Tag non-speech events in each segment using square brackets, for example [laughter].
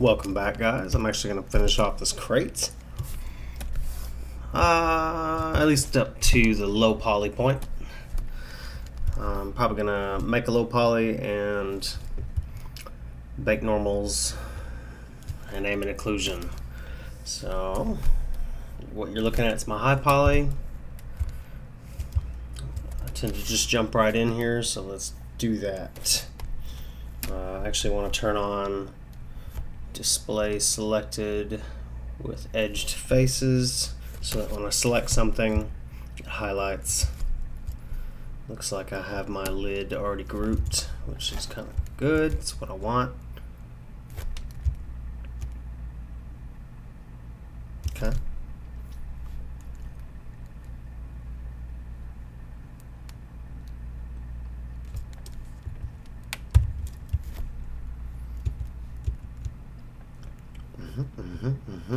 Welcome back guys. I'm actually going to finish off this crate. Uh, at least up to the low poly point. I'm probably going to make a low poly and bake normals and ambient occlusion. So what you're looking at is my high poly. I tend to just jump right in here, so let's do that. Uh, I actually want to turn on display selected with edged faces. So that when I select something it highlights. Looks like I have my lid already grouped which is kind of good. It's what I want. Okay Mm-hmm,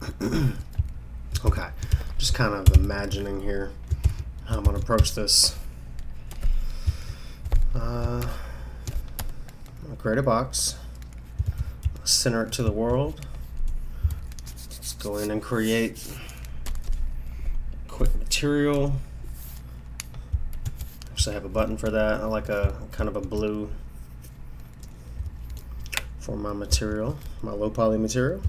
mm-hmm. [clears throat] okay, just kind of imagining here how I'm going to approach this. Uh, create a box, center it to the world. Let's go in and create quick material. Actually, I have a button for that. I like a kind of a blue for my material, my low poly material.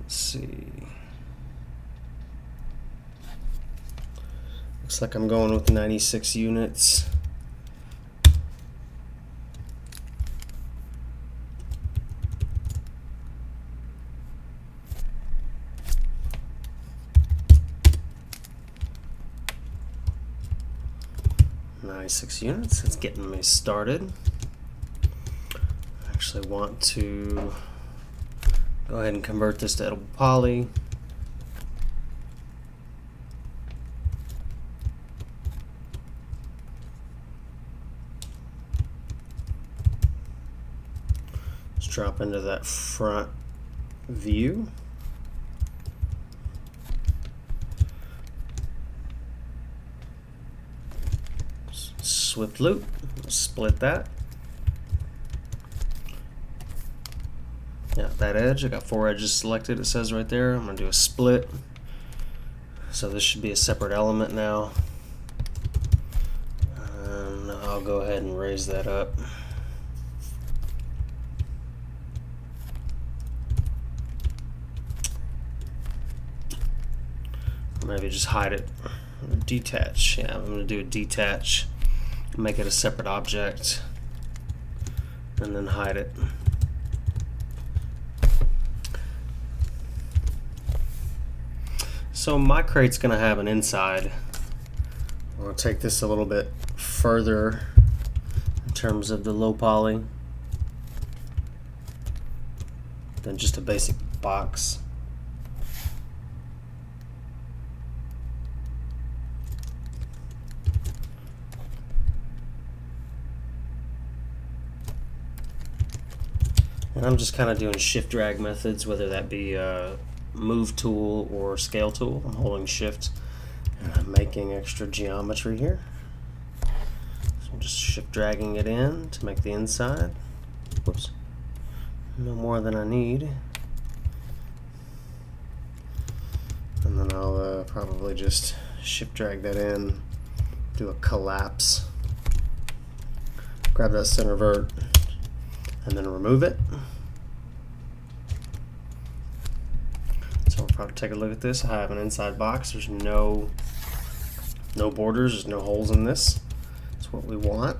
Let's see. Looks like I'm going with 96 units. Six units. It's getting me started. I actually want to go ahead and convert this to editable poly. Let's drop into that front view. Swift loop, split that. Yeah, that edge, I got four edges selected, it says right there. I'm gonna do a split. So this should be a separate element now. I'll go ahead and raise that up. Maybe just hide it. Detach. Yeah, I'm to do a detach make it a separate object and then hide it. So my crate's going to have an inside. I'll take this a little bit further in terms of the low poly than just a basic box. And I'm just kind of doing shift drag methods, whether that be a move tool or scale tool. I'm holding shift and I'm making extra geometry here. So I'm just shift dragging it in to make the inside. Whoops. No more than I need. And then I'll uh, probably just shift drag that in, do a collapse, grab that center vert, and then remove it. So we'll probably take a look at this. I have an inside box. There's no no borders. There's no holes in this. That's what we want.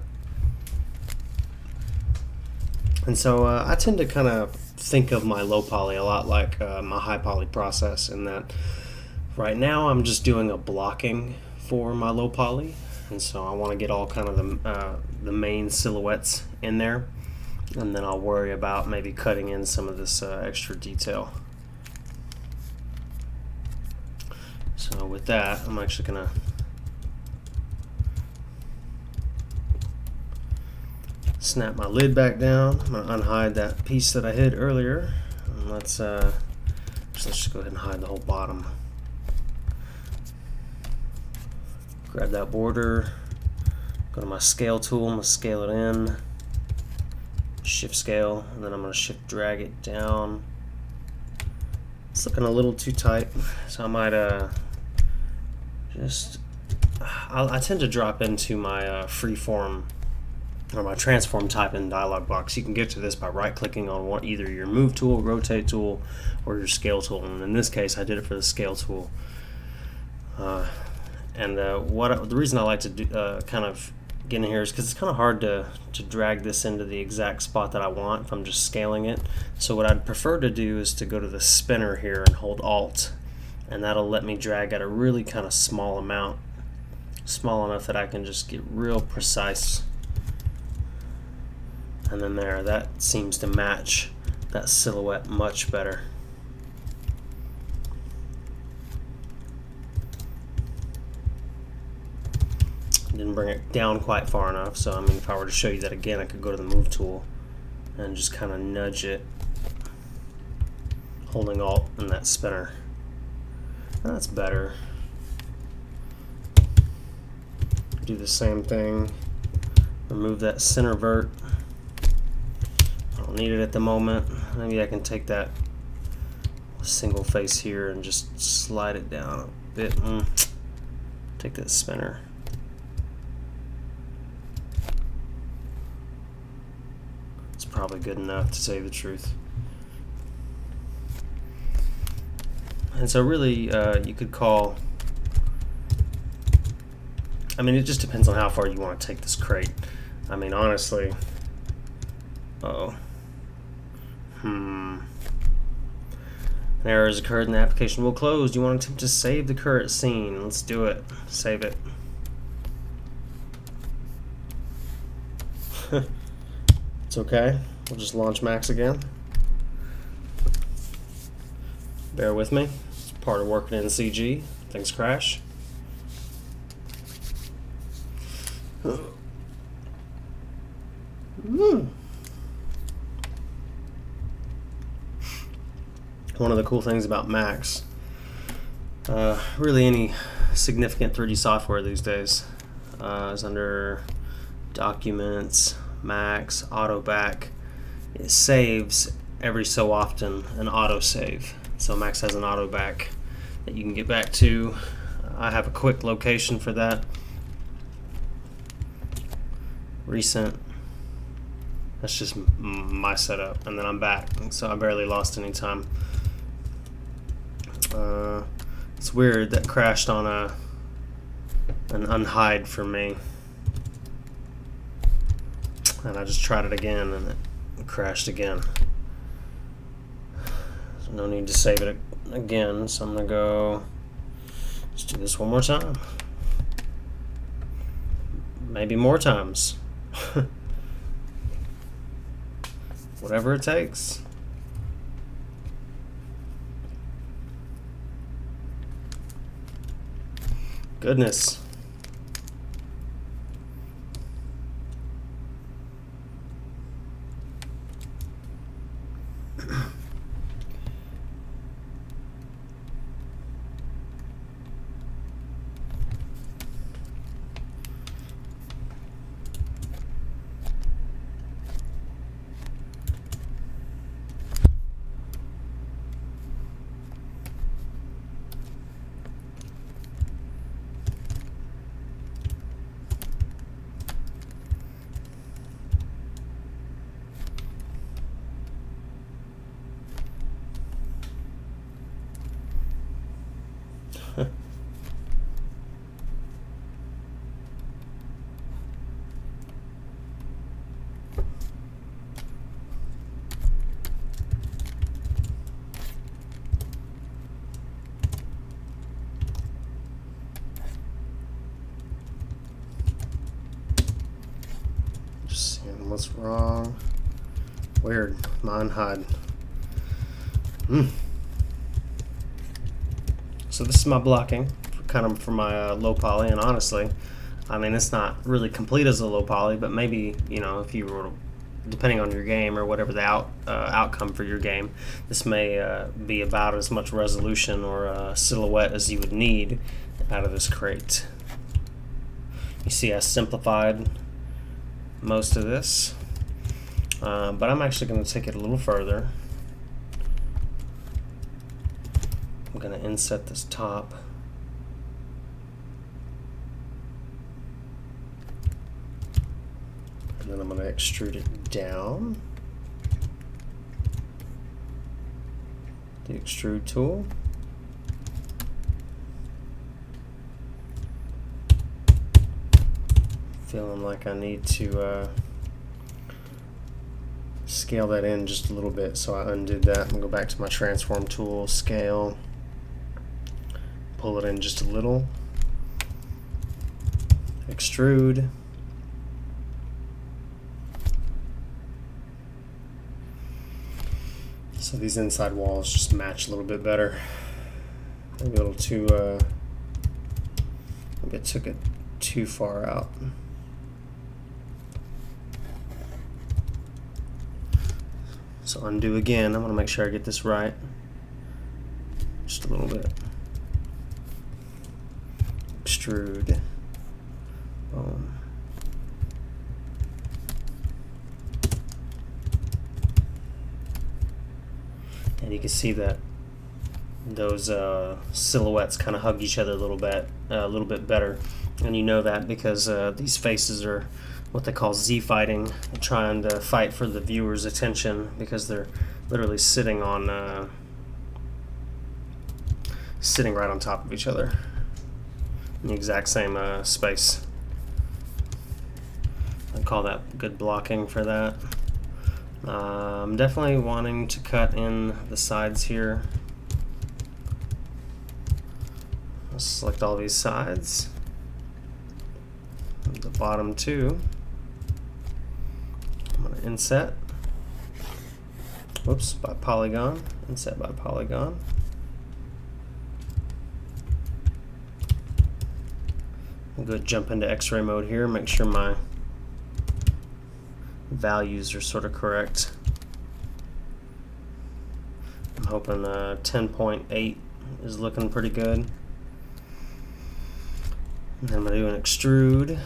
And so uh, I tend to kind of think of my low poly a lot like uh, my high poly process in that right now I'm just doing a blocking for my low poly and so I want to get all kind of the, uh, the main silhouettes in there and then I'll worry about maybe cutting in some of this uh, extra detail. So with that, I'm actually gonna snap my lid back down. I'm gonna unhide that piece that I hid earlier. And let's uh, let's just go ahead and hide the whole bottom. Grab that border, Go to my scale tool, I'm to scale it in. Shift scale, and then I'm going to shift drag it down. It's looking a little too tight, so I might uh, just... I'll, i tend to drop into my uh, freeform or my transform type in dialog box. You can get to this by right clicking on either your move tool, rotate tool, or your scale tool. And in this case, I did it for the scale tool. Uh, and uh, what the reason I like to do, uh, kind of in here is because it's kind of hard to, to drag this into the exact spot that I want if I'm just scaling it. So what I'd prefer to do is to go to the spinner here and hold Alt, and that'll let me drag at a really kind of small amount, small enough that I can just get real precise and then there that seems to match that silhouette much better didn't bring it down quite far enough so I mean if I were to show you that again I could go to the move tool and just kind of nudge it holding alt in that spinner that's better do the same thing remove that center vert I don't need it at the moment. Maybe I can take that single face here and just slide it down a bit. Mm. Take that spinner. Probably good enough to say the truth. And so really, uh, you could call, I mean, it just depends on how far you want to take this crate. I mean, honestly, uh oh Hmm. An error has occurred and the application will close. Do you want to attempt to save the current scene? Let's do it. Save it. Okay. We'll just launch Max again. Bear with me. It's part of working in CG. Things crash. One of the cool things about Max, uh, really any significant 3D software these days, uh, is under Documents, Max, AutoBack. It saves every so often an auto save. So Max has an auto back that you can get back to. I have a quick location for that. Recent. That's just my setup, and then I'm back. So I barely lost any time. Uh, it's weird that crashed on a an unhide for me. And I just tried it again and it crashed again. So no need to save it again. So I'm gonna go. Let's do this one more time. Maybe more times. [laughs] Whatever it takes. Goodness. Just seeing what's wrong. Weird. Mine hide. Hmm. So this is my blocking, kind of for my uh, low poly, and honestly, I mean, it's not really complete as a low poly, but maybe, you know, if you were, depending on your game or whatever the out uh, outcome for your game, this may uh, be about as much resolution or uh, silhouette as you would need out of this crate. You see I simplified most of this, uh, but I'm actually going to take it a little further. I'm going to inset this top. And then I'm going to extrude it down. The extrude tool. feeling like I need to uh, scale that in just a little bit. So I undid that and go back to my transform tool scale pull it in just a little extrude. So these inside walls just match a little bit better. Maybe a little too uh, maybe I took it too far out So undo again. I want to make sure I get this right. Just a little bit. Extrude. Boom. And you can see that those uh, silhouettes kind of hug each other a little bit, uh, a little bit better, and you know that because uh, these faces are what they call Z fighting, trying to fight for the viewer's attention because they're literally sitting on uh, sitting right on top of each other in the exact same uh, space. I call that good blocking for that. Uh, I'm definitely wanting to cut in the sides here. I'll select all these sides. The bottom two. I'm going to inset. Whoops, by polygon. Inset by polygon. I'll go jump into x-ray mode here, make sure my values are sort of correct. I'm hoping uh, 10.8 is looking pretty good. And then I'm going to do an extrude.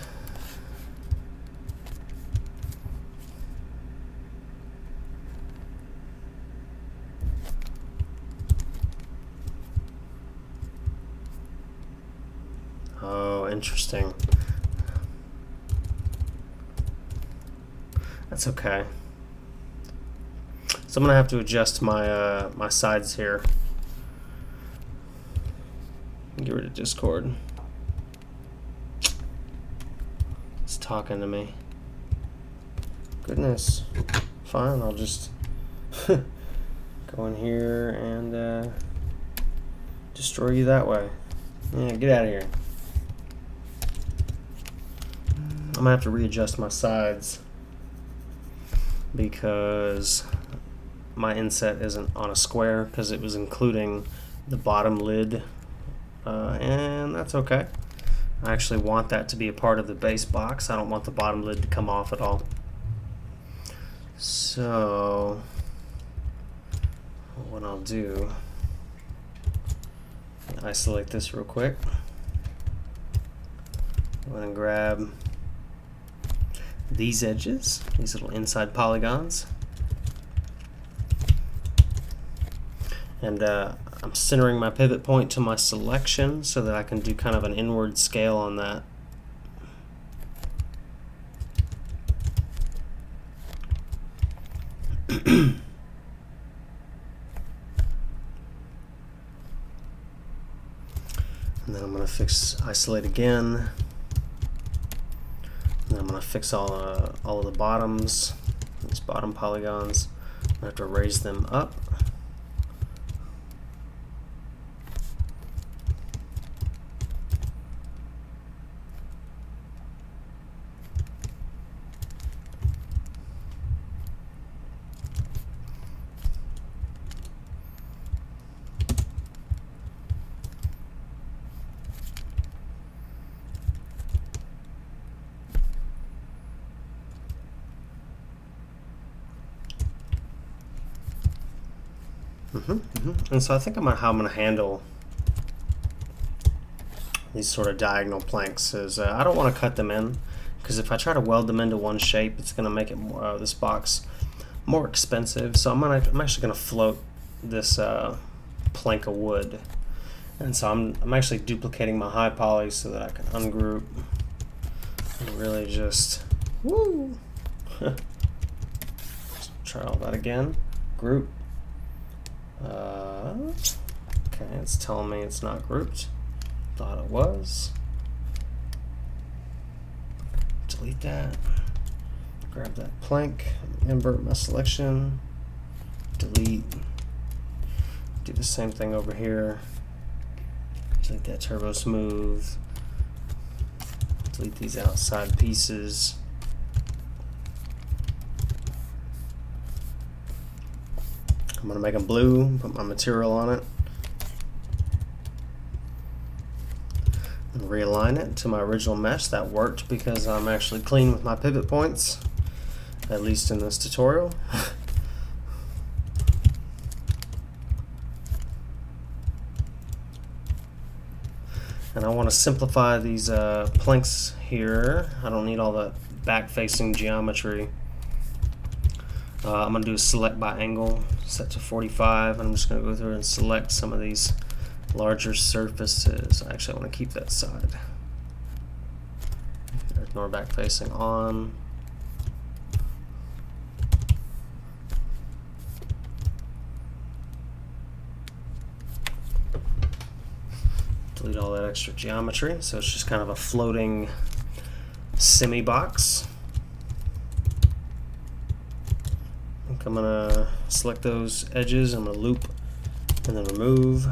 Oh, interesting. That's okay. So I'm gonna have to adjust my uh, my sides here. Get rid of Discord. It's talking to me. Goodness. Fine, I'll just [laughs] go in here and uh, destroy you that way. Yeah, get out of here. I'm gonna have to readjust my sides because my inset isn't on a square because it was including the bottom lid uh, and that's okay. I actually want that to be a part of the base box. I don't want the bottom lid to come off at all. So what I'll do isolate this real quick. I'm to grab these edges, these little inside polygons. And uh, I'm centering my pivot point to my selection so that I can do kind of an inward scale on that. [clears throat] and then I'm going to fix isolate again. And I'm going to fix all, uh, all of the bottoms, these bottom polygons. I have to raise them up. Mm -hmm, mm -hmm. And so I think I'm gonna, how I'm going to handle these sort of diagonal planks is uh, I don't want to cut them in because if I try to weld them into one shape it's going to make it more, uh, this box more expensive. So I'm gonna I'm actually gonna float this uh, plank of wood. And so I'm, I'm actually duplicating my high poly so that I can ungroup and really just woo! [laughs] Try all that again. Group uh, okay it's telling me it's not grouped. Thought it was. Delete that. Grab that plank. Invert my selection. Delete. Do the same thing over here. Delete that turbo smooth. Delete these outside pieces I'm gonna make them blue put my material on it and realign it to my original mesh that worked because I'm actually clean with my pivot points at least in this tutorial [laughs] and I want to simplify these uh, planks here. I don't need all the back-facing geometry. Uh, I'm going to do a select by angle, set to 45, and I'm just going to go through and select some of these larger surfaces. Actually, I want to keep that side. Ignore back-facing on. delete all that extra geometry. So it's just kind of a floating semi box. I'm gonna select those edges, I'm gonna loop and then remove.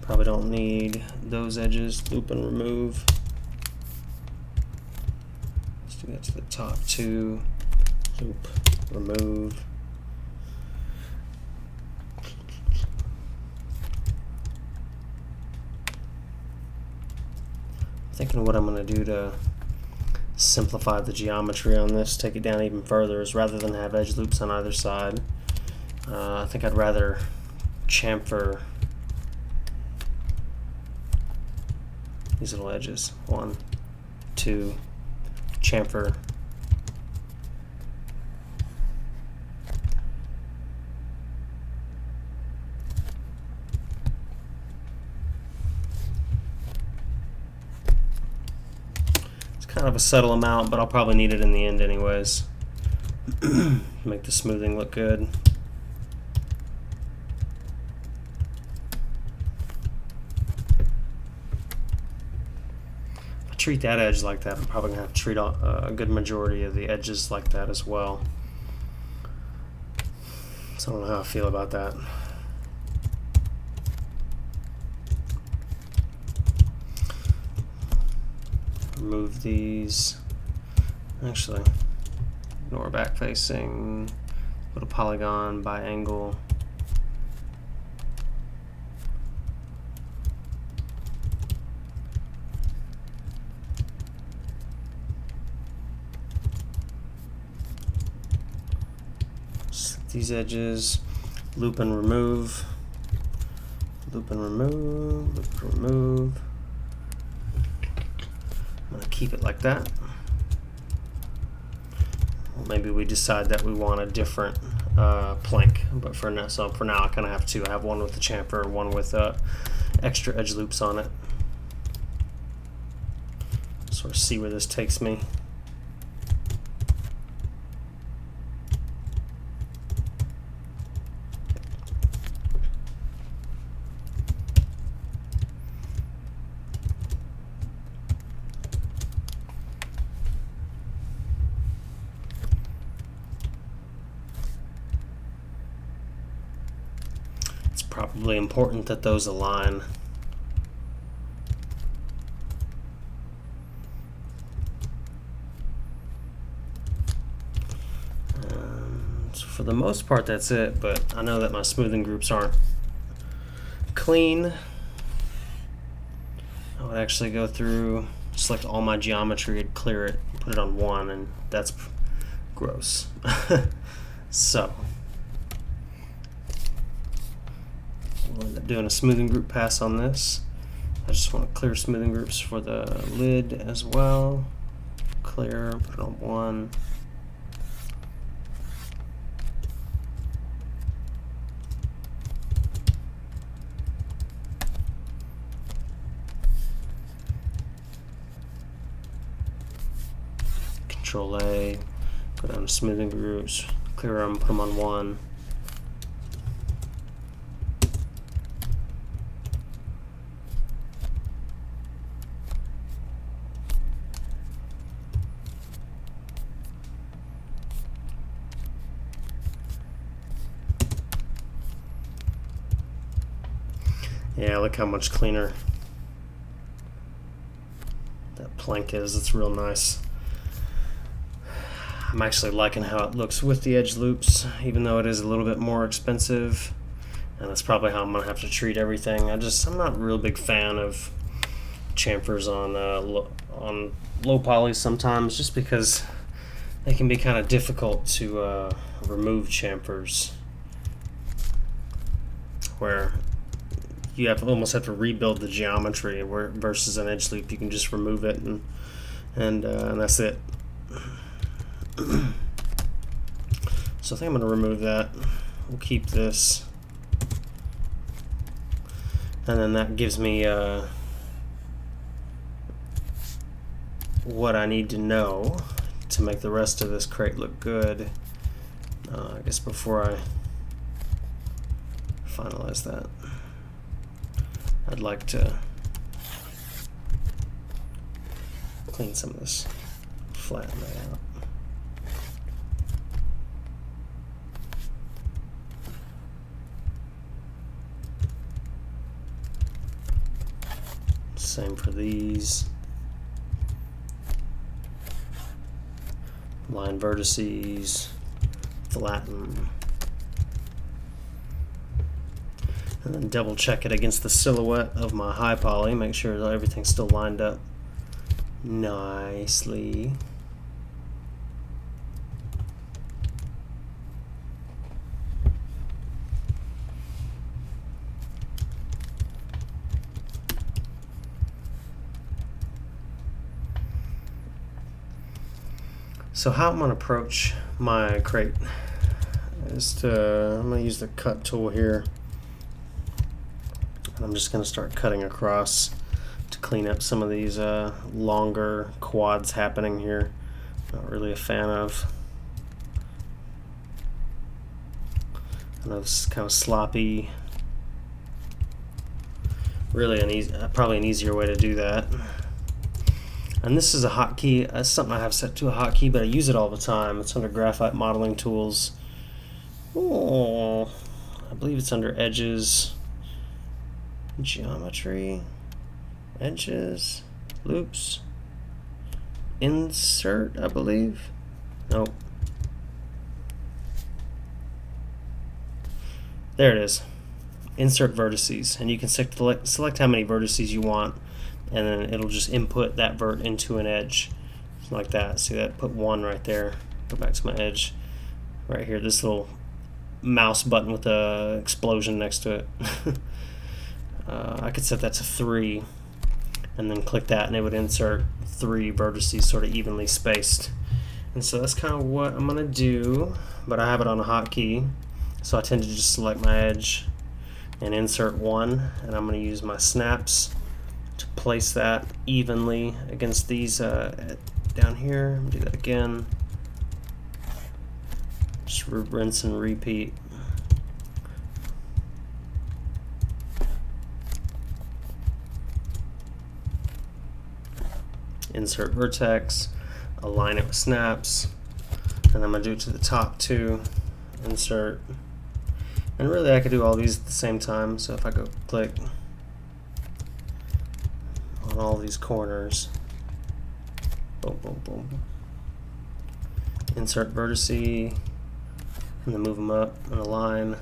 Probably don't need those edges, loop and remove. Let's do that to the top two, loop, remove. thinking what I'm to do to simplify the geometry on this, take it down even further, is rather than have edge loops on either side, uh, I think I'd rather chamfer these little edges. One, two, chamfer kind of a subtle amount, but I'll probably need it in the end anyways. [clears throat] Make the smoothing look good. If I treat that edge like that, I'm probably going to have to treat a good majority of the edges like that as well. So I don't know how I feel about that. Remove these. Actually, ignore back facing, a polygon by angle. these edges, loop and remove, loop and remove, loop and remove. I'm going to keep it like that. Well, maybe we decide that we want a different uh, plank, but for now, so for now I kind of have two. I have one with the chamfer, one with uh, extra edge loops on it. Sort of see where this takes me. Probably important that those align. For the most part that's it, but I know that my smoothing groups aren't clean. I would actually go through, select all my geometry and clear it, put it on one, and that's gross. [laughs] so Doing a smoothing group pass on this. I just want to clear smoothing groups for the lid as well. Clear, put on one. Control A, down to smoothing groups, clear them, put them on one. Look how much cleaner that plank is. It's real nice. I'm actually liking how it looks with the edge loops, even though it is a little bit more expensive. And that's probably how I'm gonna have to treat everything. I just I'm not a real big fan of chamfers on uh, lo on low polys sometimes, just because they can be kind of difficult to uh, remove chamfers. Where you have almost have to rebuild the geometry where versus an edge loop. You can just remove it and and, uh, and that's it. [clears throat] So I think I'm gonna remove that. We'll keep this. And then that gives me uh, what I need to know to make the rest of this crate look good. Uh, I guess before I finalize that I'd like to clean some of this, flatten that out. Same for these. Line vertices, flatten. And then double check it against the silhouette of my high poly make sure that everything's still lined up nicely. So how I'm going to approach my crate is to, I'm going to use the cut tool here I'm just going to start cutting across to clean up some of these uh, longer quads happening here. Not really a fan of. I know this is kind of sloppy. Really, an easy, uh, probably an easier way to do that. And this is a hotkey. It's something I have set to a hotkey, but I use it all the time. It's under Graphite Modeling Tools. Oh, I believe it's under Edges geometry, edges, loops, insert, I believe. Nope. There it is. Insert vertices, and you can select, select how many vertices you want, and then it'll just input that vert into an edge, like that. See that? Put one right there. Go back to my edge, right here. This little mouse button with a explosion next to it. [laughs] uh, I could set that to three and then click that and it would insert three vertices sort of evenly spaced. And so that's kind of what I'm gonna do but I have it on a hotkey. So I tend to just select my edge and insert one and I'm gonna use my snaps to place that evenly against these uh, down here. Do that again. Just rinse and repeat insert vertex, align it with snaps, and I'm going to do it to the top too, insert. And really I could do all these at the same time, so if I go click on all these corners, boom, boom, boom, insert vertice, and then move them up and align.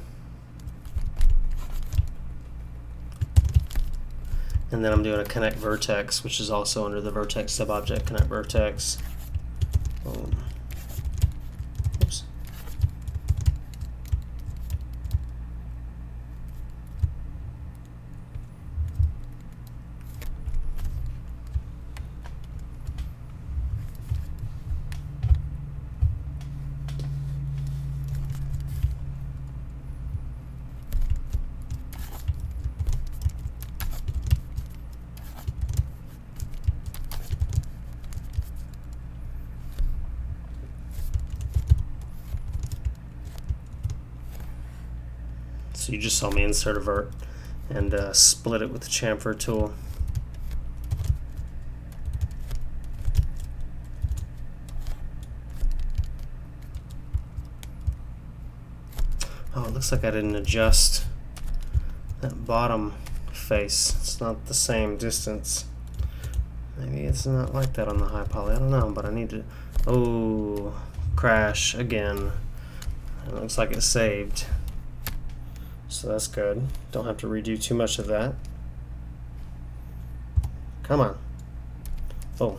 And then I'm doing a connect vertex, which is also under the vertex subobject connect vertex. Boom. Oops. So you just saw me insert a vert and uh, split it with the chamfer tool. Oh, it looks like I didn't adjust that bottom face. It's not the same distance. Maybe it's not like that on the high poly. I don't know, but I need to... Oh, crash again. It looks like it saved. So that's good. Don't have to redo too much of that. Come on. Oh.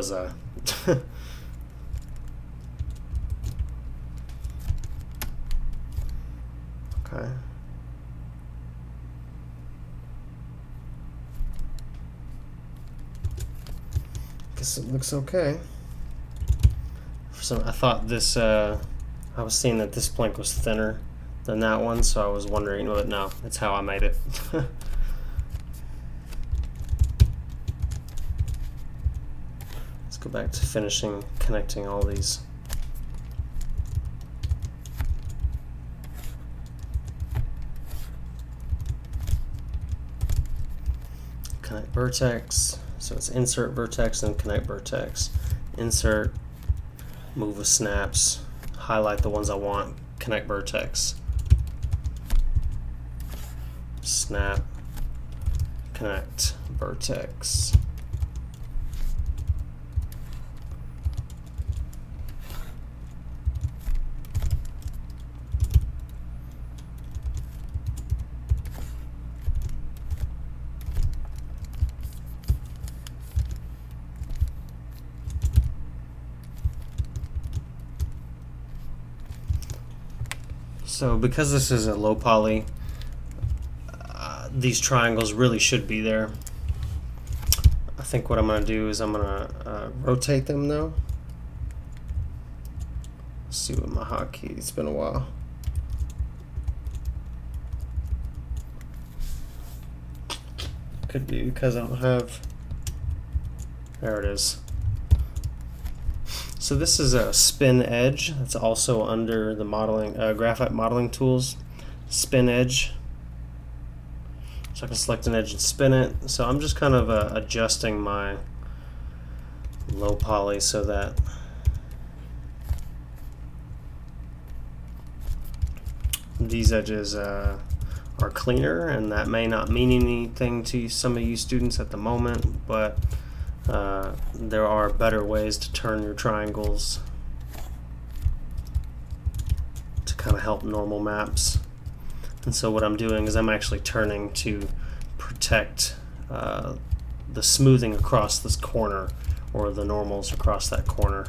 Was I? [laughs] okay. Guess it looks okay. I thought this. Uh, I was seeing that this plank was thinner than that one, so I was wondering. But no, that's how I made it. [laughs] back to finishing connecting all these. Connect vertex, so it's insert vertex and connect vertex. Insert, move with snaps, highlight the ones I want, connect vertex. Snap, connect vertex. So because this is a low poly, uh, these triangles really should be there. I think what I'm going to do is I'm going to uh, rotate them though. Let's see what my hotkey, it's been a while. Could be because I don't have, there it is. So this is a spin edge. That's also under the modeling uh, graphite modeling tools. Spin edge. So I can select an edge and spin it. So I'm just kind of uh, adjusting my low poly so that these edges uh, are cleaner and that may not mean anything to some of you students at the moment but uh, there are better ways to turn your triangles to kind of help normal maps. And so what I'm doing is I'm actually turning to protect uh, the smoothing across this corner or the normals across that corner.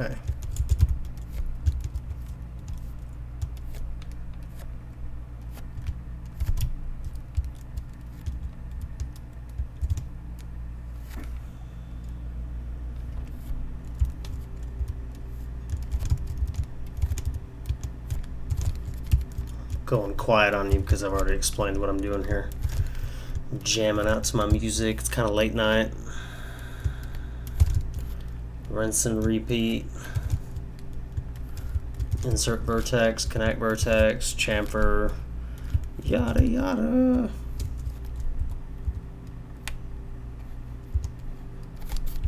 Okay. Going quiet on you because I've already explained what I'm doing here. I'm jamming out to my music. It's kind of late night rinse and repeat insert vertex, connect vertex, chamfer, yada yada.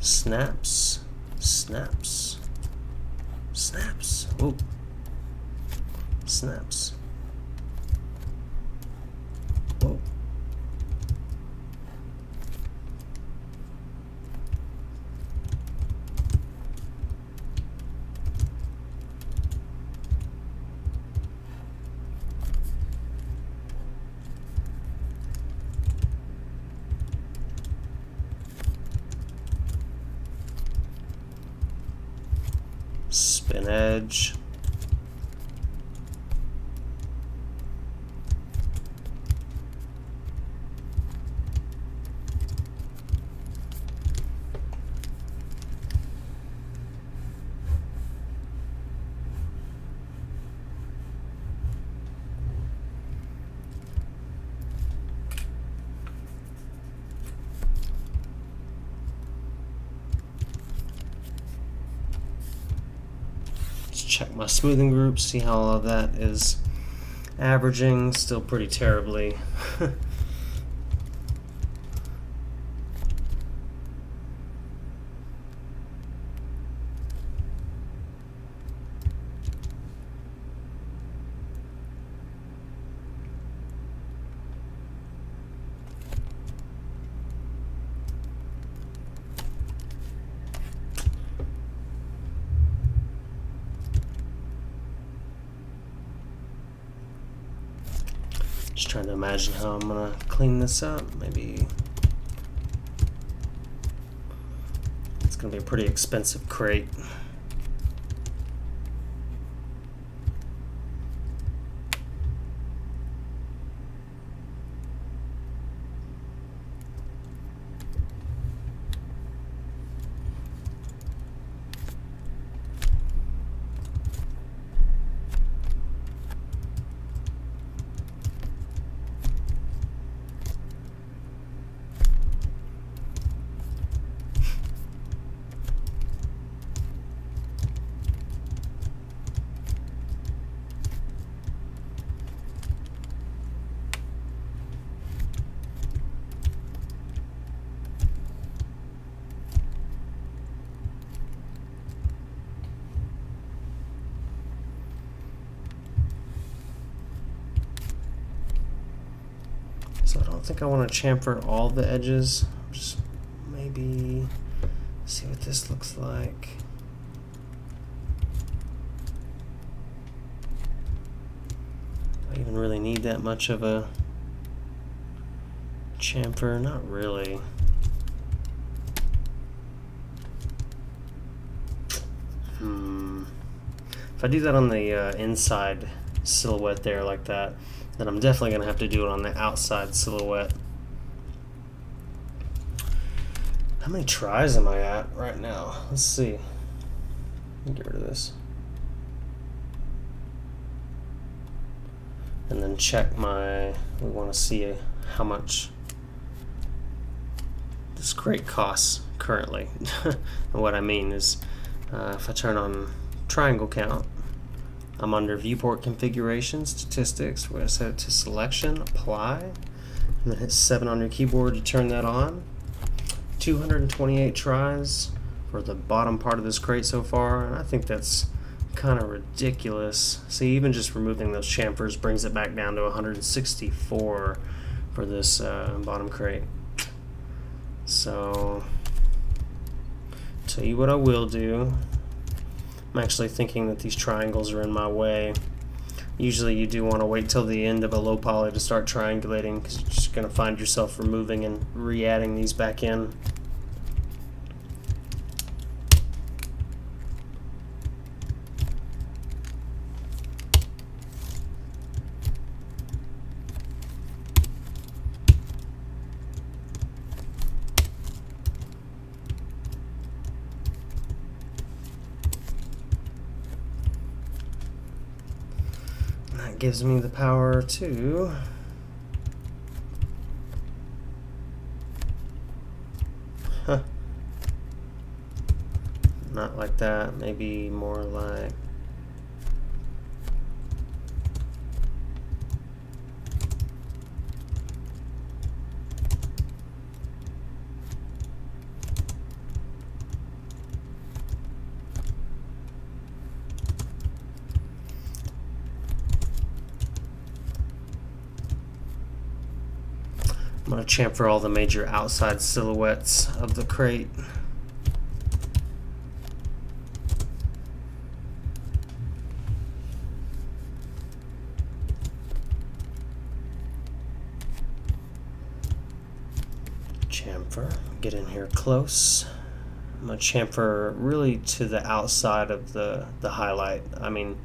Snaps, snaps, snaps. Ooh. Snaps. Whoa. Spin edge. Let's check my smoothing group, see how all of that is averaging. Still pretty terribly. [laughs] Just trying to imagine how I'm gonna clean this up. Maybe it's gonna be a pretty expensive crate. So I don't I want to chamfer all the edges. Just maybe see what this looks like. I even really need that much of a chamfer? Not really. Hmm. If I do that on the uh, inside silhouette there like that, then I'm definitely going to have to do it on the outside silhouette. How many tris am I at right now? Let's see. Get rid of this. And then check my, we want to see how much this crate costs currently. and [laughs] what I mean is, uh, if I turn on triangle count, I'm under viewport configuration, statistics, we're going to set it to selection, apply, and then hit 7 on your keyboard to turn that on. 228 tris for the bottom part of this crate so far, and I think that's kind of ridiculous. See, even just removing those chamfers brings it back down to 164 for this uh, bottom crate. So, tell you what I will do. I'm actually thinking that these triangles are in my way. Usually you do want to wait till the end of a low poly to start triangulating because you're just going to find yourself removing and re-adding these back in. That gives me the power to huh. Not like that, maybe more like chamfer all the major outside silhouettes of the crate. Chamfer, get in here close. I'm to chamfer really to the outside of the, the highlight. I mean,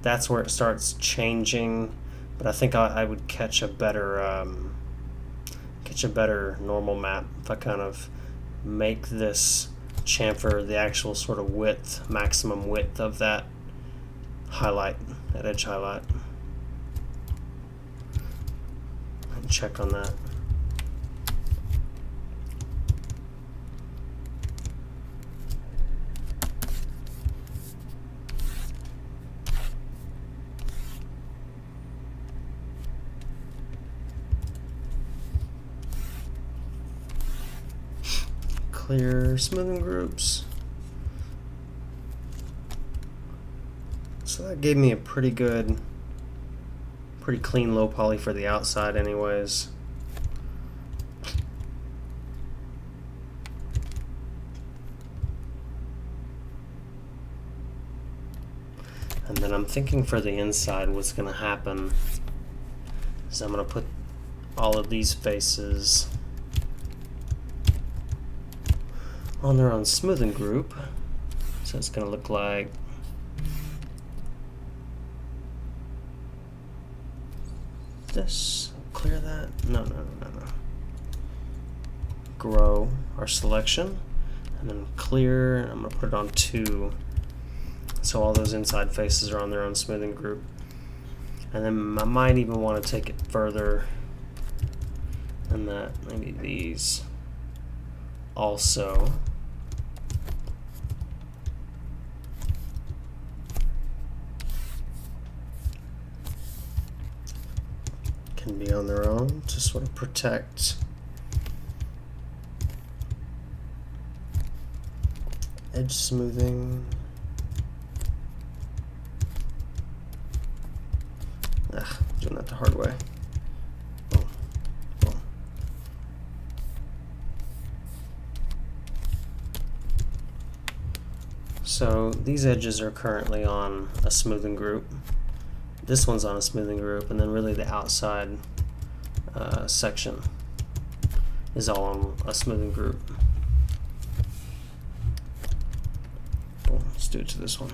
that's where it starts changing, but I think I, I would catch a better um, catch a better normal map if I kind of make this chamfer the actual sort of width, maximum width of that highlight, that edge highlight. And check on that. Clear smoothing groups. So that gave me a pretty good, pretty clean low poly for the outside anyways. And then I'm thinking for the inside what's going to happen is I'm going to put all of these faces on their own smoothing group. So it's going to look like this. Clear that. No, no, no, no, no. Grow our selection and then clear. I'm going to put it on two. So all those inside faces are on their own smoothing group. And then I might even want to take it further than that. Maybe these also. can be on their own to sort of protect edge smoothing. Ugh, doing that the hard way. So these edges are currently on a smoothing group this one's on a smoothing group, and then really the outside uh, section is all on a smoothing group. Boom, let's do it to this one.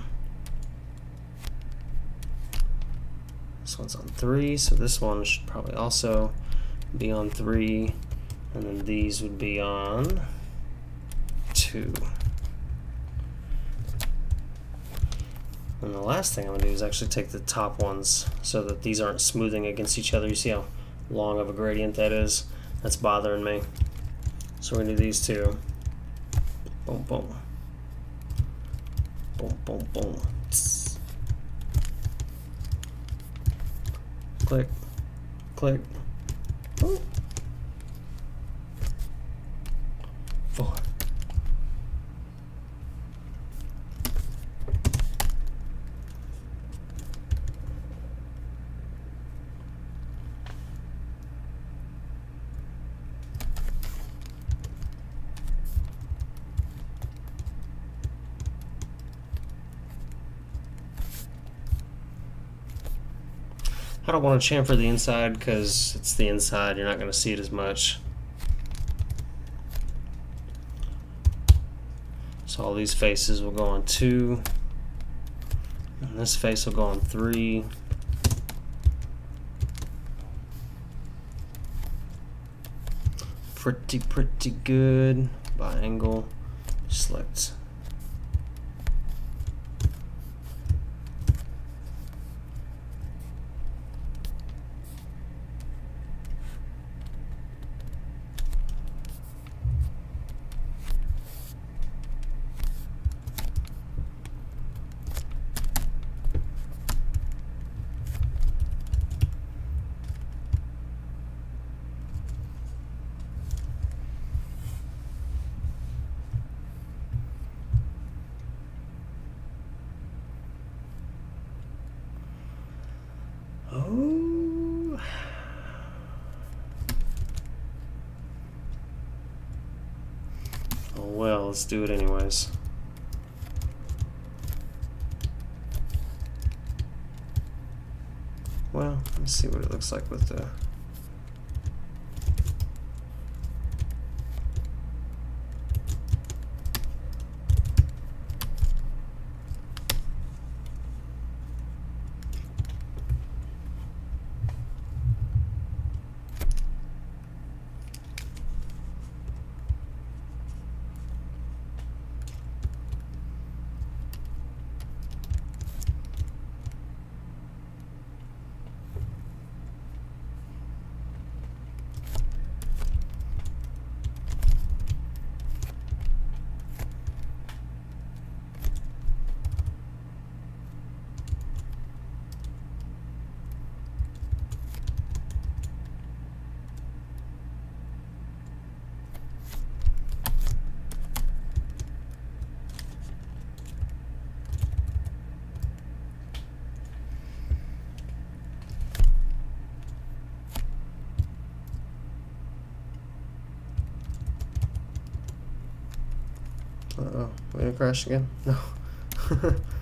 This one's on three, so this one should probably also be on three, and then these would be on two. And the last thing I'm to do is actually take the top ones so that these aren't smoothing against each other. You see how long of a gradient that is? That's bothering me. So we're to do these two. Boom, boom. Boom, boom, boom. Tss. Click. Click. Boom. Four. I don't want to chamfer the inside because it's the inside, you're not going to see it as much. So all these faces will go on two, and this face will go on three. Pretty, pretty good. By angle, select do it anyways. Well, let's see what it looks like with the Uh oh, we gonna crash again? No. [laughs]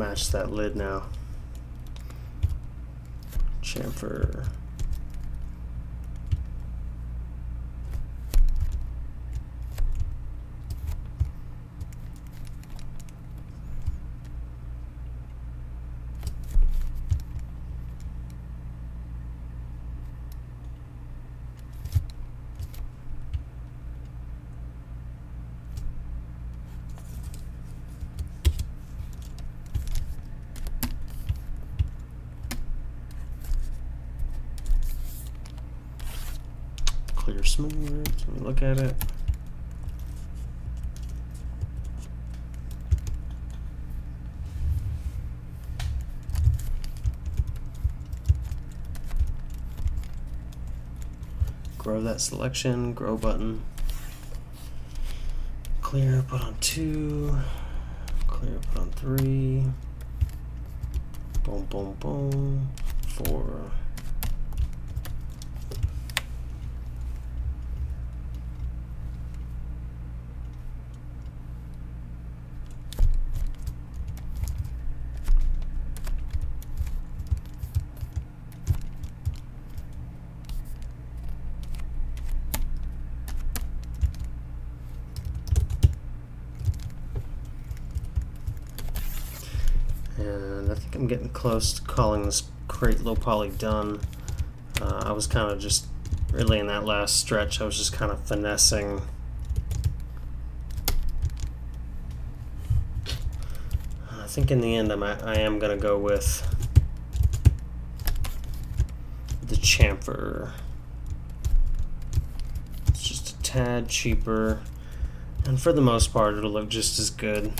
match that lid now. Chamfer. Clear smooth. Let me at it. Grow that selection, grow button. Clear, put on two. Clear, put on three. Boom, boom, boom. Four. And I think I'm getting close to calling this crate low poly done. Uh, I was kind of just, really in that last stretch, I was just kind of finessing. I think in the end I'm, I am going to go with the chamfer. It's just a tad cheaper. And for the most part, it'll look just as good.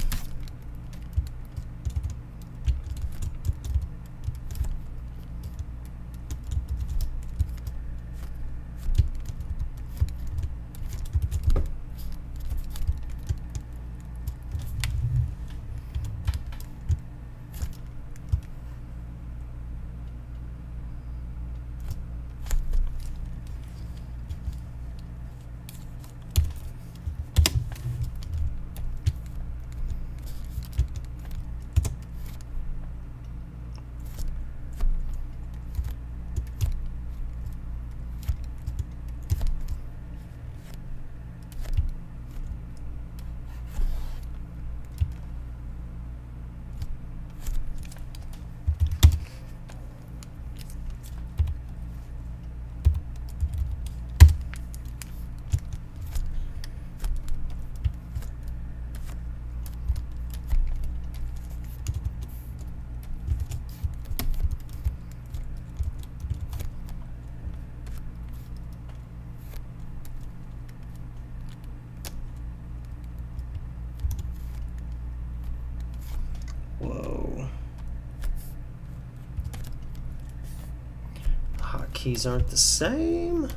Hotkeys aren't the same.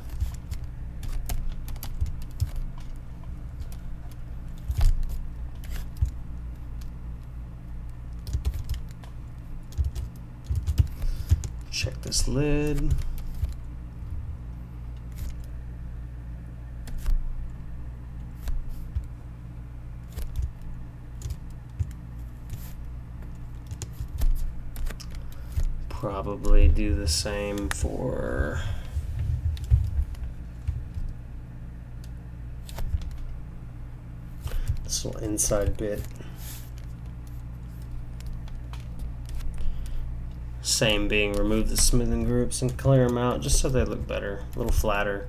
Check this lid. Do the same for this little inside bit. Same being remove the smoothing groups and clear them out just so they look better, a little flatter.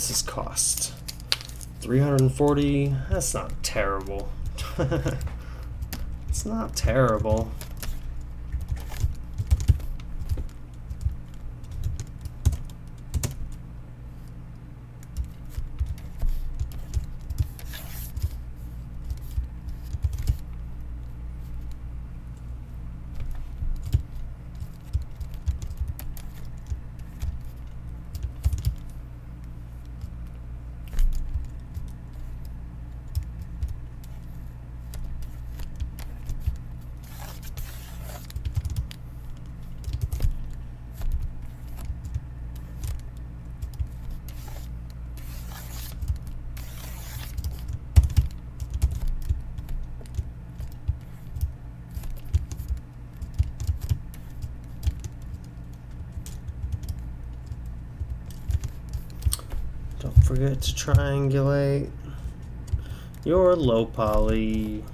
What's this cost? 340? That's not terrible. [laughs] it's not terrible. Don't forget to triangulate your low poly.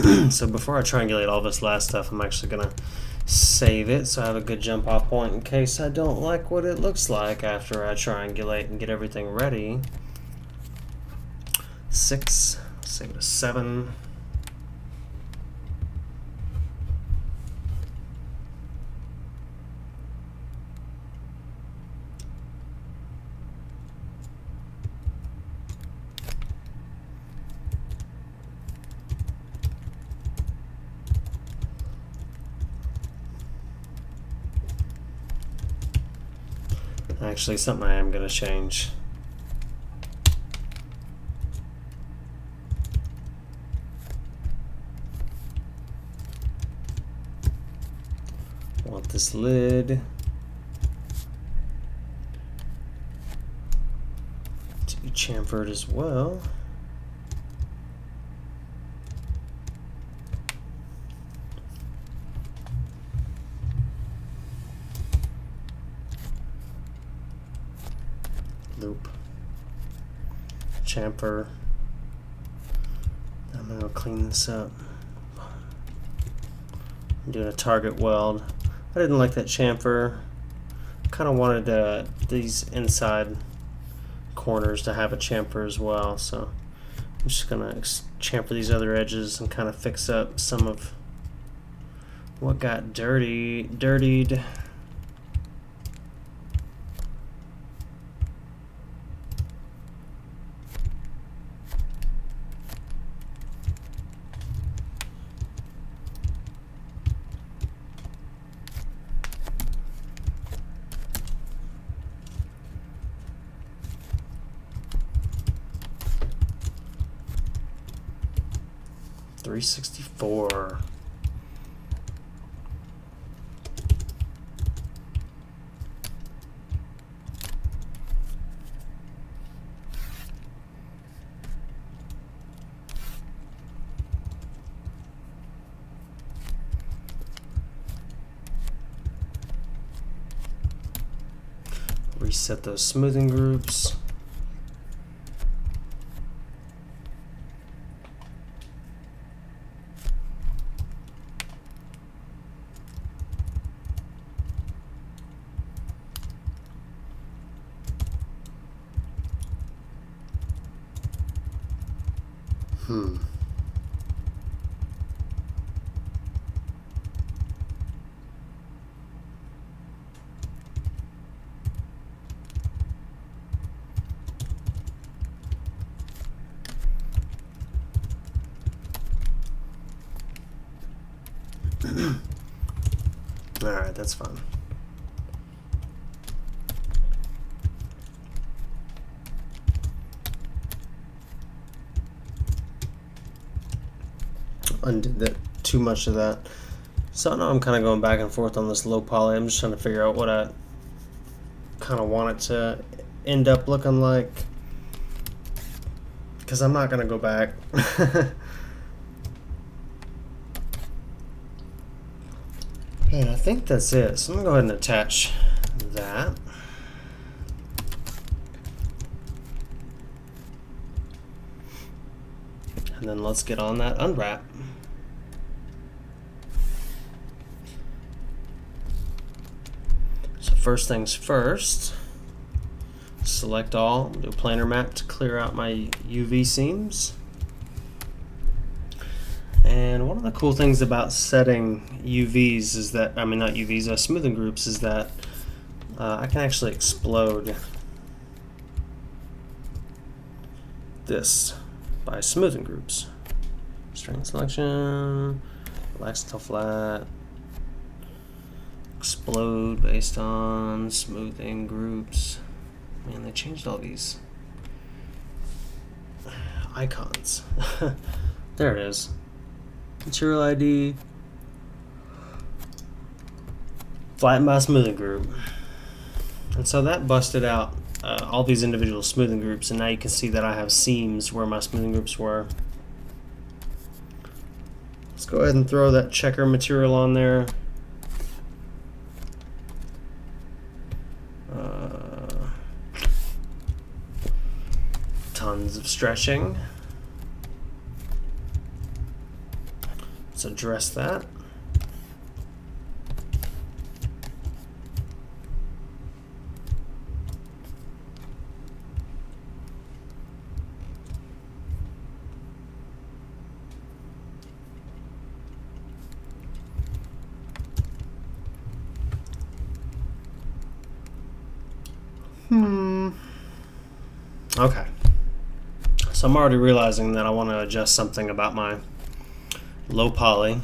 [clears throat] so before I triangulate all this last stuff, I'm actually gonna save it so I have a good jump off point in case I don't like what it looks like after I triangulate and get everything ready. Six, save it seven. Actually, something I am going to change. Want this lid to be chamfered as well. loop. Chamfer. I'm gonna go clean this up. I'm doing a target weld. I didn't like that chamfer. Kind of wanted uh, these inside corners to have a chamfer as well, so I'm just gonna chamfer these other edges and kind of fix up some of what got dirty, dirtied. Reset those smoothing groups. Hmm. All right, that's fine. undid that too much of that. So now I'm kind of going back and forth on this low poly. I'm just trying to figure out what I kind of want it to end up looking like. Because I'm not going to go back. [laughs] and I think that's it. So I'm to go ahead and attach that. And then let's get on that unwrap. So first things first, select all, do a planar map to clear out my UV seams. And one of the cool things about setting UVs is that, I mean not UVs, uh, smoothing groups is that uh, I can actually explode this by smoothing groups. String selection, relax until flat, explode based on smoothing groups. Man, they changed all these icons. [laughs] there it is. Material ID, flatten by smoothing group. And so that busted out uh, all these individual smoothing groups and now you can see that I have seams where my smoothing groups were. Let's go ahead and throw that checker material on there. Uh, tons of stretching. Let's address that. Hmm. Okay. So I'm already realizing that I want to adjust something about my low poly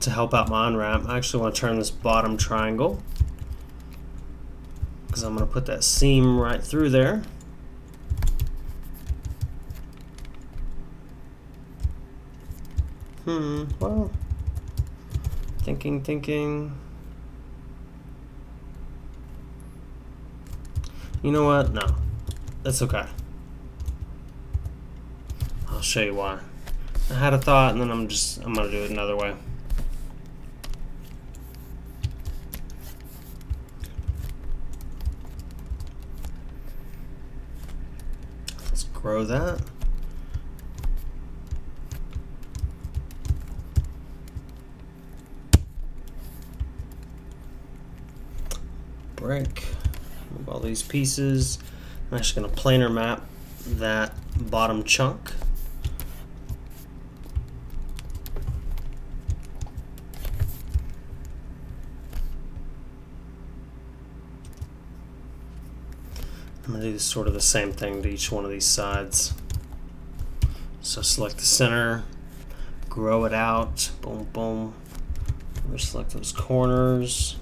to help out my unwrap. I actually want to turn this bottom triangle because I'm going to put that seam right through there. Hmm, well, thinking, thinking. You know what? No, that's okay. I'll show you why. I had a thought and then I'm just, I'm gonna do it another way. Let's grow that. Break. Move all these pieces. I'm actually to planar map that bottom chunk. Do sort of the same thing to each one of these sides. So select the center, grow it out, boom, boom. We Select those corners.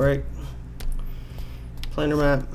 Break, planar map.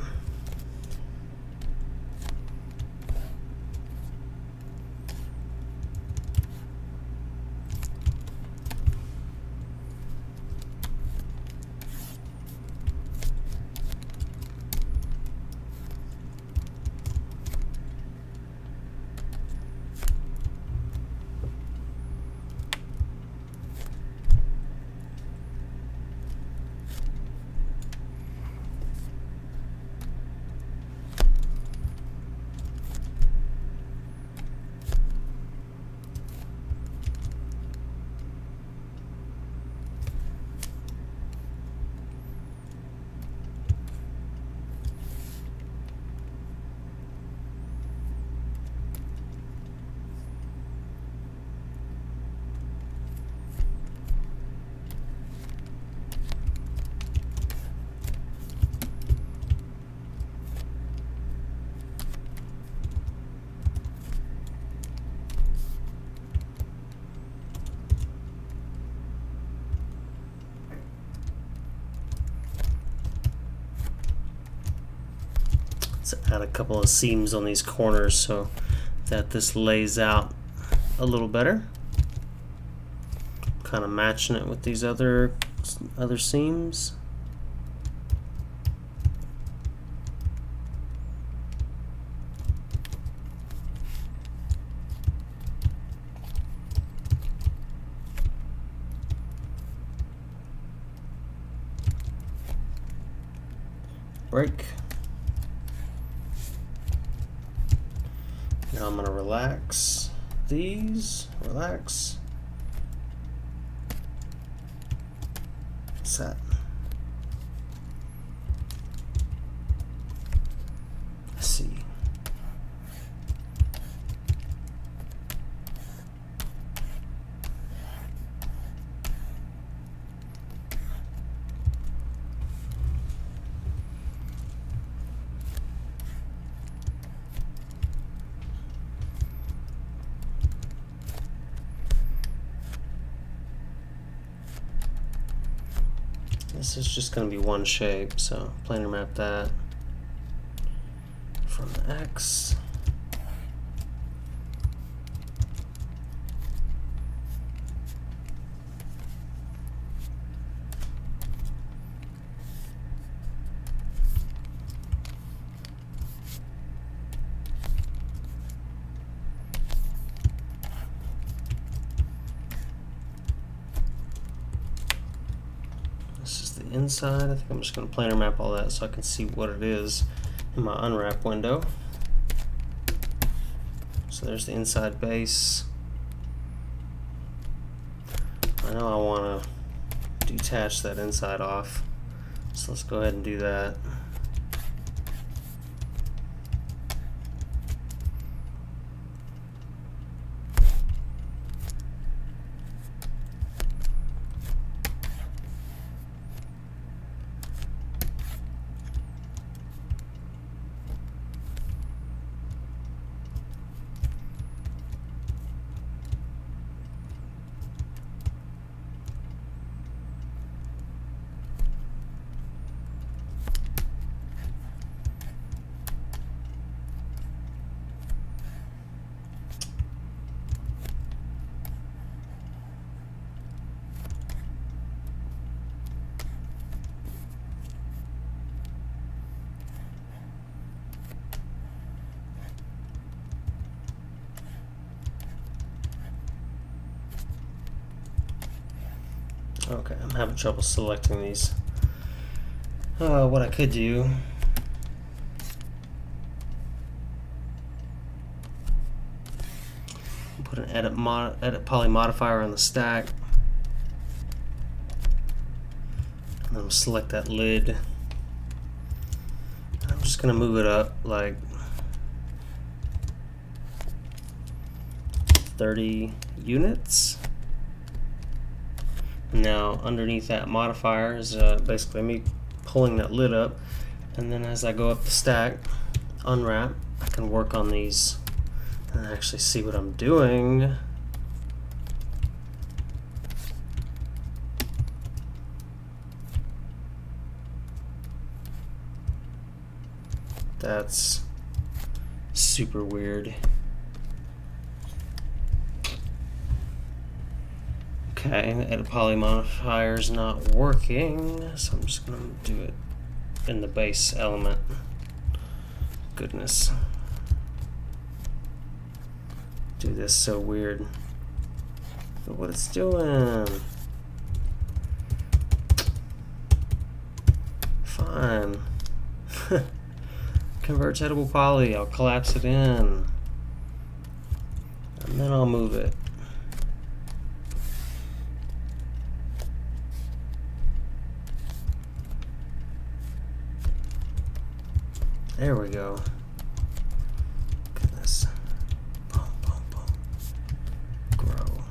A couple of seams on these corners so that this lays out a little better. Kind of matching it with these other other seams. break. Now I'm going to relax these, relax, set. see. This is just going to be one shape, so planar map that from the X. inside. I think I'm just going to planar map all that so I can see what it is in my unwrap window. So there's the inside base. I know I want to detach that inside off. So let's go ahead and do that. Okay, I'm having trouble selecting these. Uh, what I could do put an edit mod edit poly modifier on the stack. And then select that lid. I'm just gonna move it up like 30 units. Now underneath that modifier is uh, basically me pulling that lid up and then as I go up the stack, unwrap, I can work on these and actually see what I'm doing. That's super weird. Okay, edit poly modifier is not working, so I'm just going to do it in the base element. Goodness. Do this so weird. Look what it's doing. Fine. [laughs] Convert editable poly, I'll collapse it in. And then I'll move it. There we go. Goodness. Boom, boom, boom. Grow.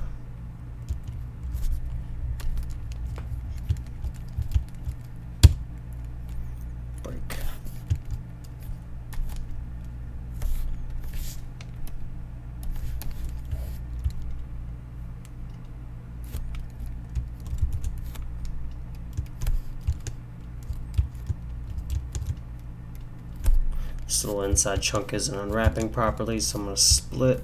Break. This little inside chunk isn't unwrapping properly, so I'm going to split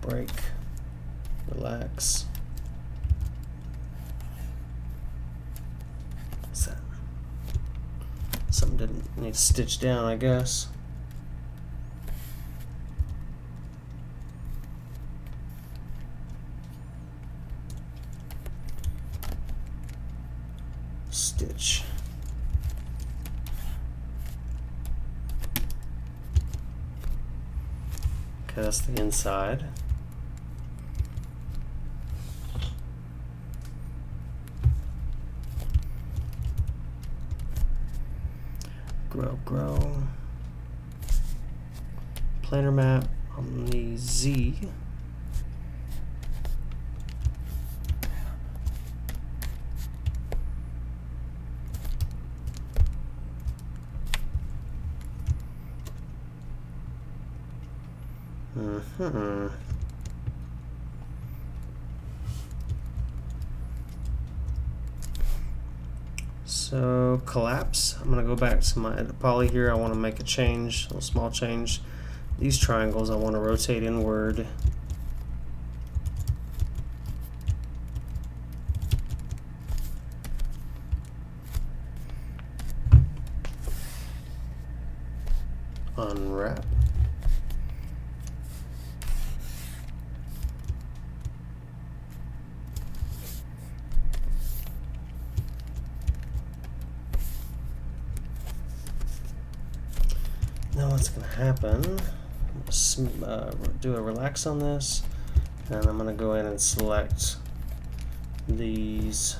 break, relax. What's that? Something stitch down, I guess. Stitch. Okay, that's the inside. Grow. Planar map on the Z. Mm-hmm. So I'm gonna go back to my poly here. I wanna make a change, a small change. These triangles I wanna rotate inward. Unwrap. Now what's going to happen, uh, on this, and I'm going to go in and select these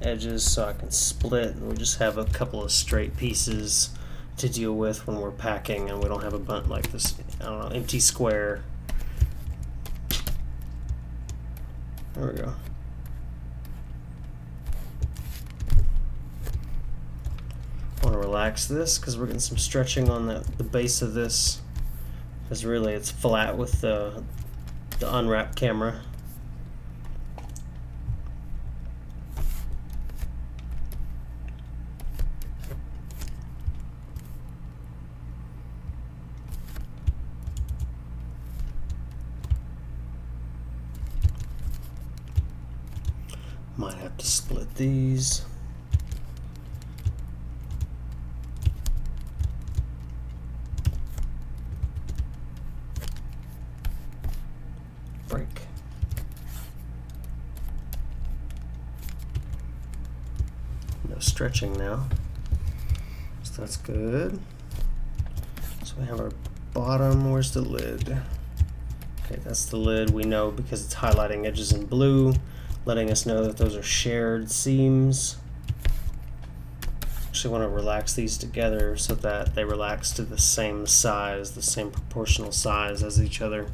edges so I can split, and we just have a couple of straight pieces to deal with when we're packing, and we don't have a bunt like this, I don't know, empty square. There we go. want to relax this because we're getting some stretching on the, the base of this because really it's flat with the, the camera. Might have to split these. Stretching now. So that's good. So we have our bottom, where's the lid? Okay, that's the lid. We know because it's highlighting edges in blue, letting us know that those are shared seams. Actually want to relax these together so that they relax to the same size, the same proportional size as each other.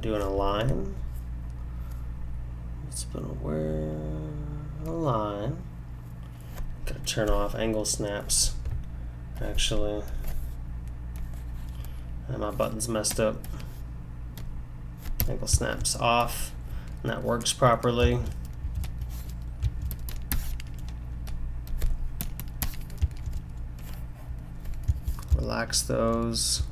doing a line. Let's put where a line. Gotta turn off angle snaps. Actually, and my button's messed up. Angle snaps off, and that works properly. Relax those.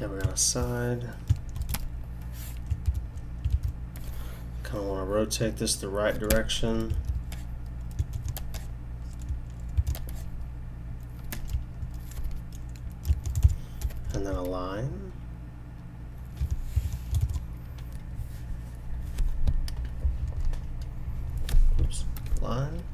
Okay, we're on a side. Kind of want to rotate this the right direction. And then a line. Oops, line.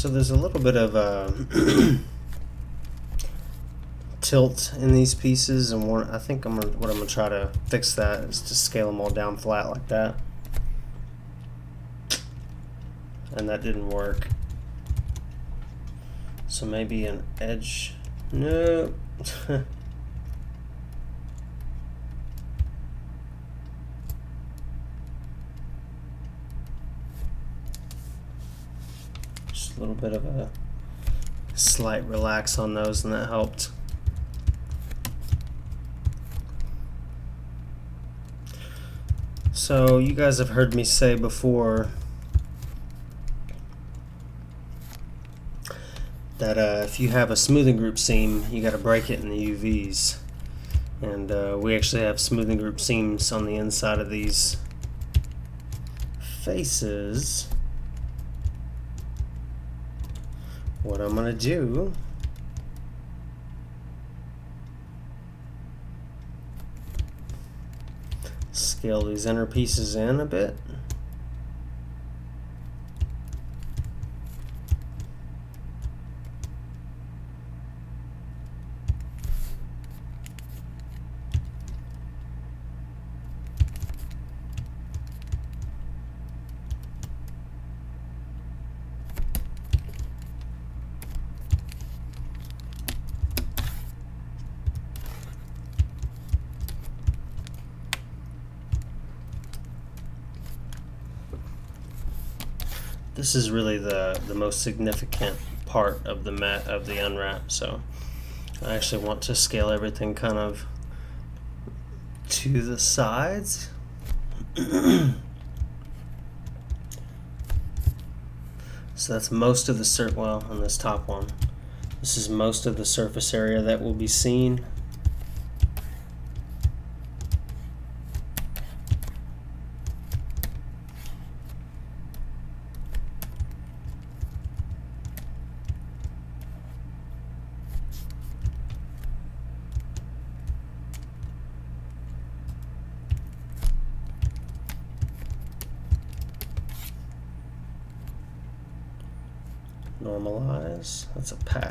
So there's a little bit of uh, [clears throat] tilt in these pieces, and I think I'm gonna, what I'm gonna try to fix that is to scale them all down flat like that. And that didn't work. So maybe an edge. No. [laughs] bit of a slight relax on those, and that helped. So you guys have heard me say before that uh, if you have a smoothing group seam, you got to break it in the UVs. And uh, we actually have smoothing group seams on the inside of these faces. What I'm gonna do scale these inner pieces in a bit. This is really the the most significant part of the mat of the unwrap so I actually want to scale everything kind of to the sides. [clears throat] So that's most of the cert well on this top one. This is most of the surface area that will be seen Normalize. That's a pack.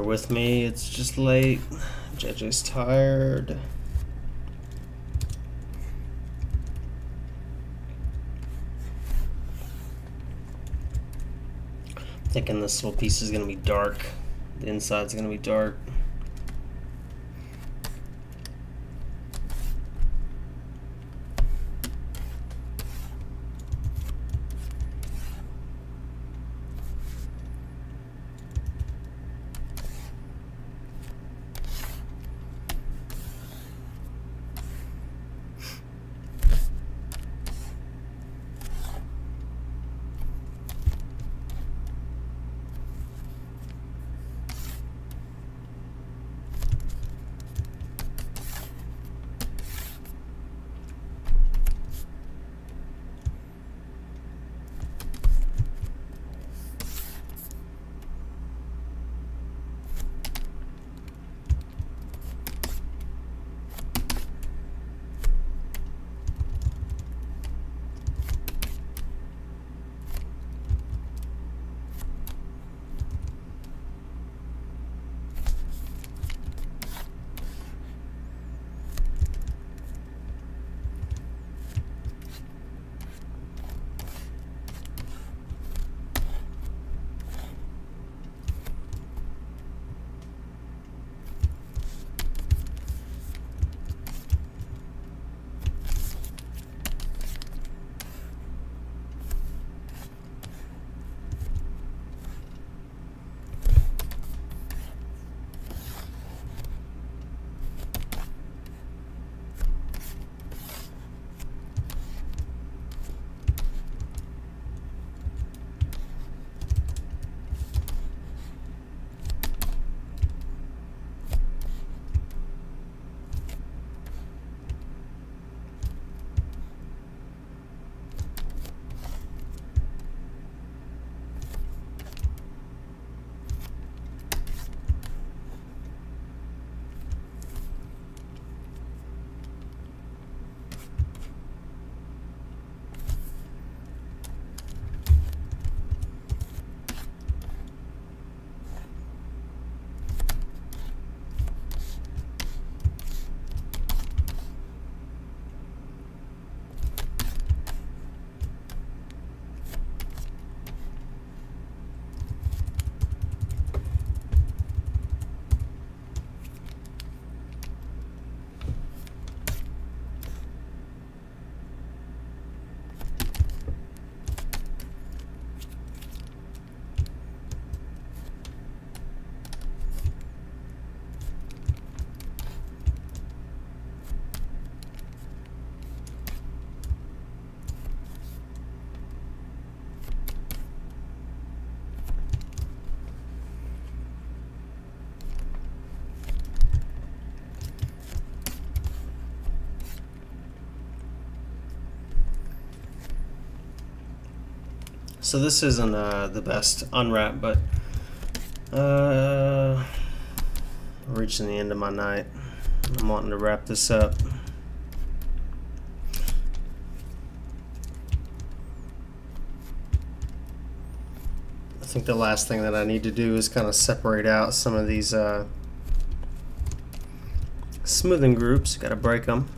Bear with me, it's just late. JJ's tired. Thinking this little piece is gonna be dark. The inside's gonna be dark. So this isn't uh, the best unwrap, but uh, reaching the end of my night. I'm wanting to wrap this up. I think the last thing that I need to do is kind of separate out some of these uh, smoothing groups. Got to break them.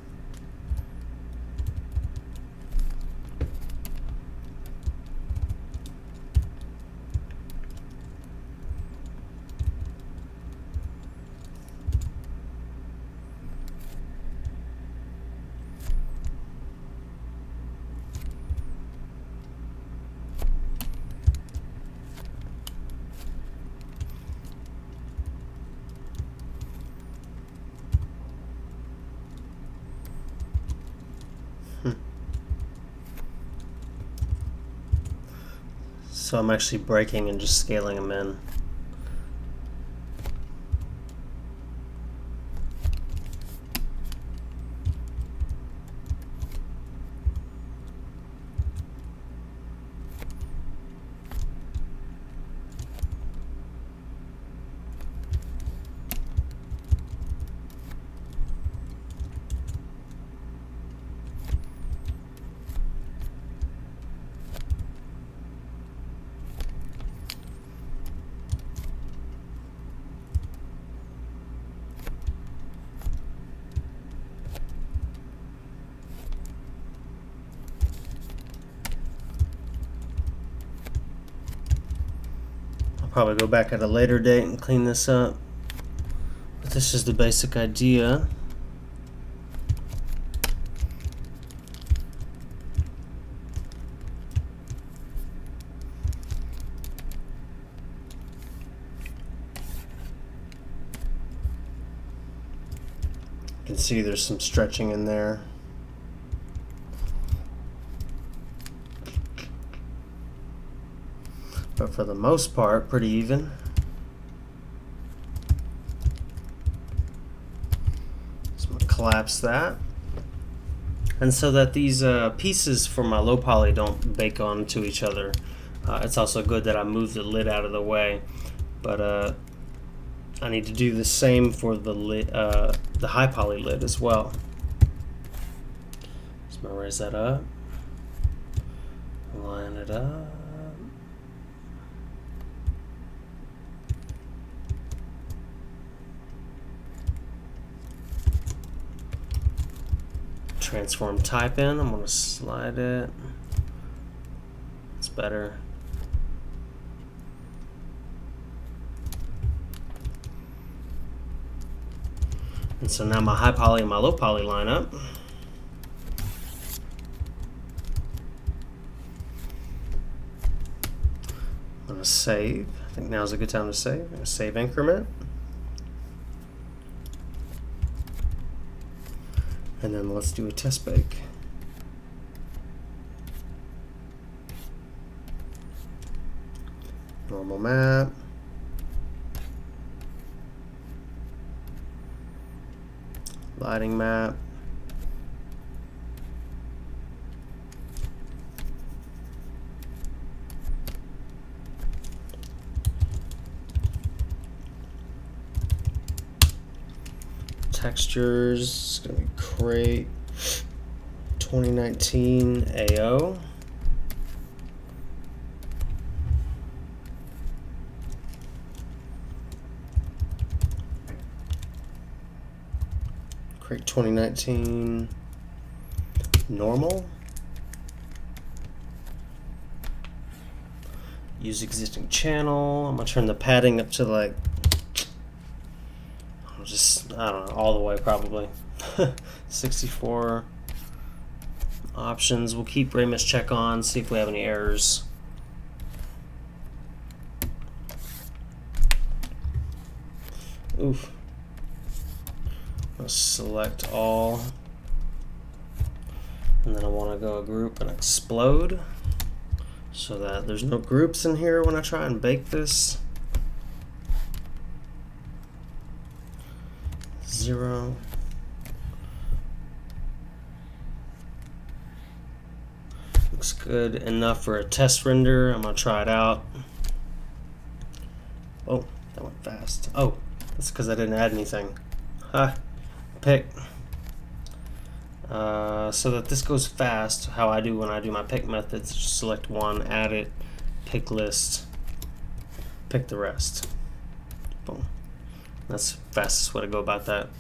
Actually breaking and just scaling them in. Probably go back at a later date and clean this up. But this is the basic idea. You can see there's some stretching in there. But for the most part, pretty even. So I'm gonna collapse that. And so that these uh, pieces for my low poly don't bake onto each other. Uh, it's also good that I move the lid out of the way. But uh, I need to do the same for the uh, the high poly lid as well. So I'm gonna raise that up, line it up. Transform type in. I'm going to slide it. It's better. And so now my high poly and my low poly line up. I'm going to save. I think now is a good time to save. Save increment. And then let's do a test bake. Normal map. Lighting map. Textures. It's gonna be Crate 2019 AO. Crate 2019 normal. Use existing channel. I'm gonna turn the padding up to like I don't know, all the way probably. [laughs] 64 options. We'll keep Ray Miss check on, see if we have any errors. Oof. Let's select all. And then I want to go a group and explode so that there's no groups in here when I try and bake this. Zero. Looks good enough for a test render. I'm gonna try it out. Oh, that went fast. Oh, that's because I didn't add anything. Huh. Pick. Uh, so that this goes fast, how I do when I do my pick methods, select one, add it, pick list, pick the rest. That's fastest way to go about that.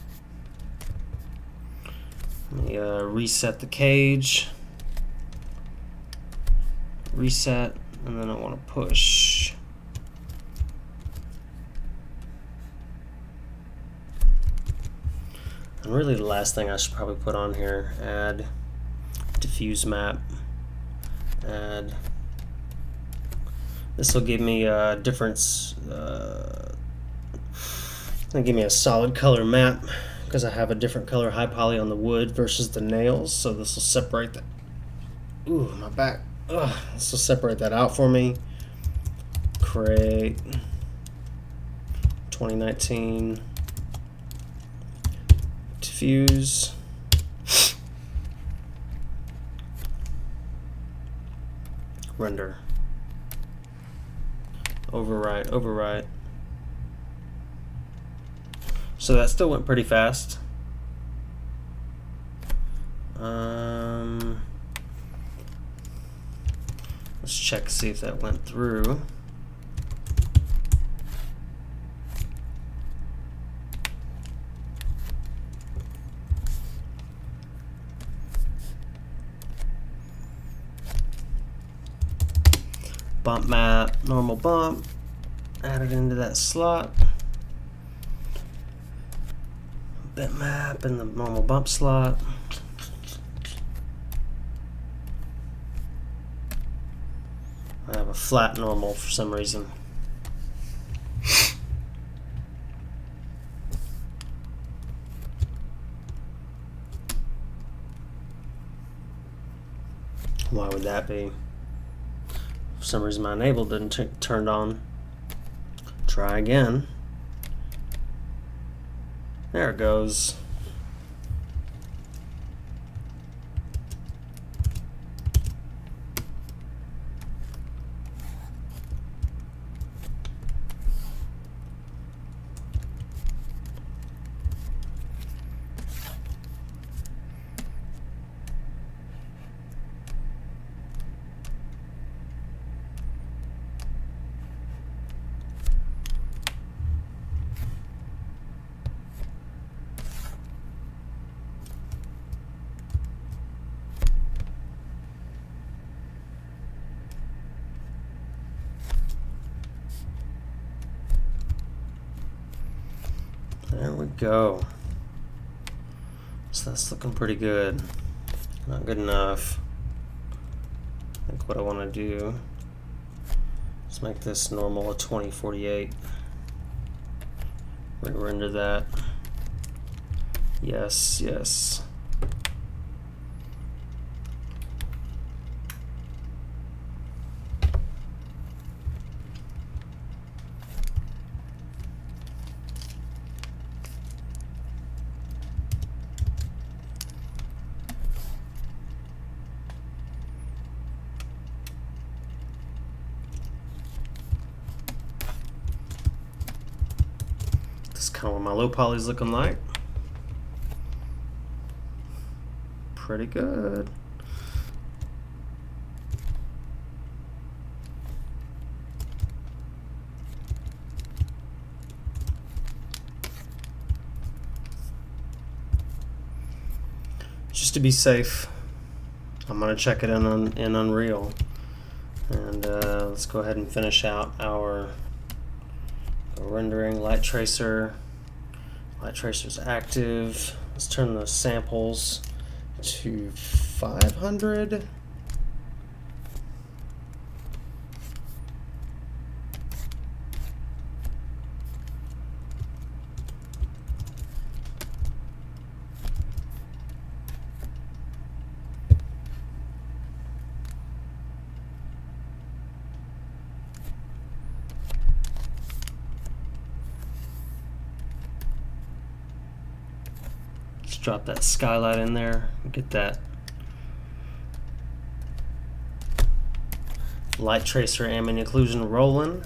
Let me uh, reset the cage. Reset, and then I want to push. And really the last thing I should probably put on here, add diffuse map, add. This will give me a difference, uh, give me a solid color map because I have a different color high poly on the wood versus the nails. So this will separate that. Ooh, my back. Ugh, this will separate that out for me. Crate 2019 diffuse. Render. Overwrite, overwrite. So that still went pretty fast. Um, let's check see if that went through. Bump map, normal bump, add it into that slot. Bitmap in the normal bump slot. I have a flat normal for some reason. Why would that be? For some reason my enable didn't turned on. Try again. There it goes. There we go. So that's looking pretty good. Not good enough. I think what I want to do is make this normal a 2048. Re-render that. Yes, yes. Kind of what my low poly's looking like. Pretty good. Just to be safe, I'm going to check it in, on, in Unreal. And uh, let's go ahead and finish out our rendering light tracer Light tracer's active. Let's turn the samples to 500. drop that skylight in there, get that light tracer ambient occlusion rolling.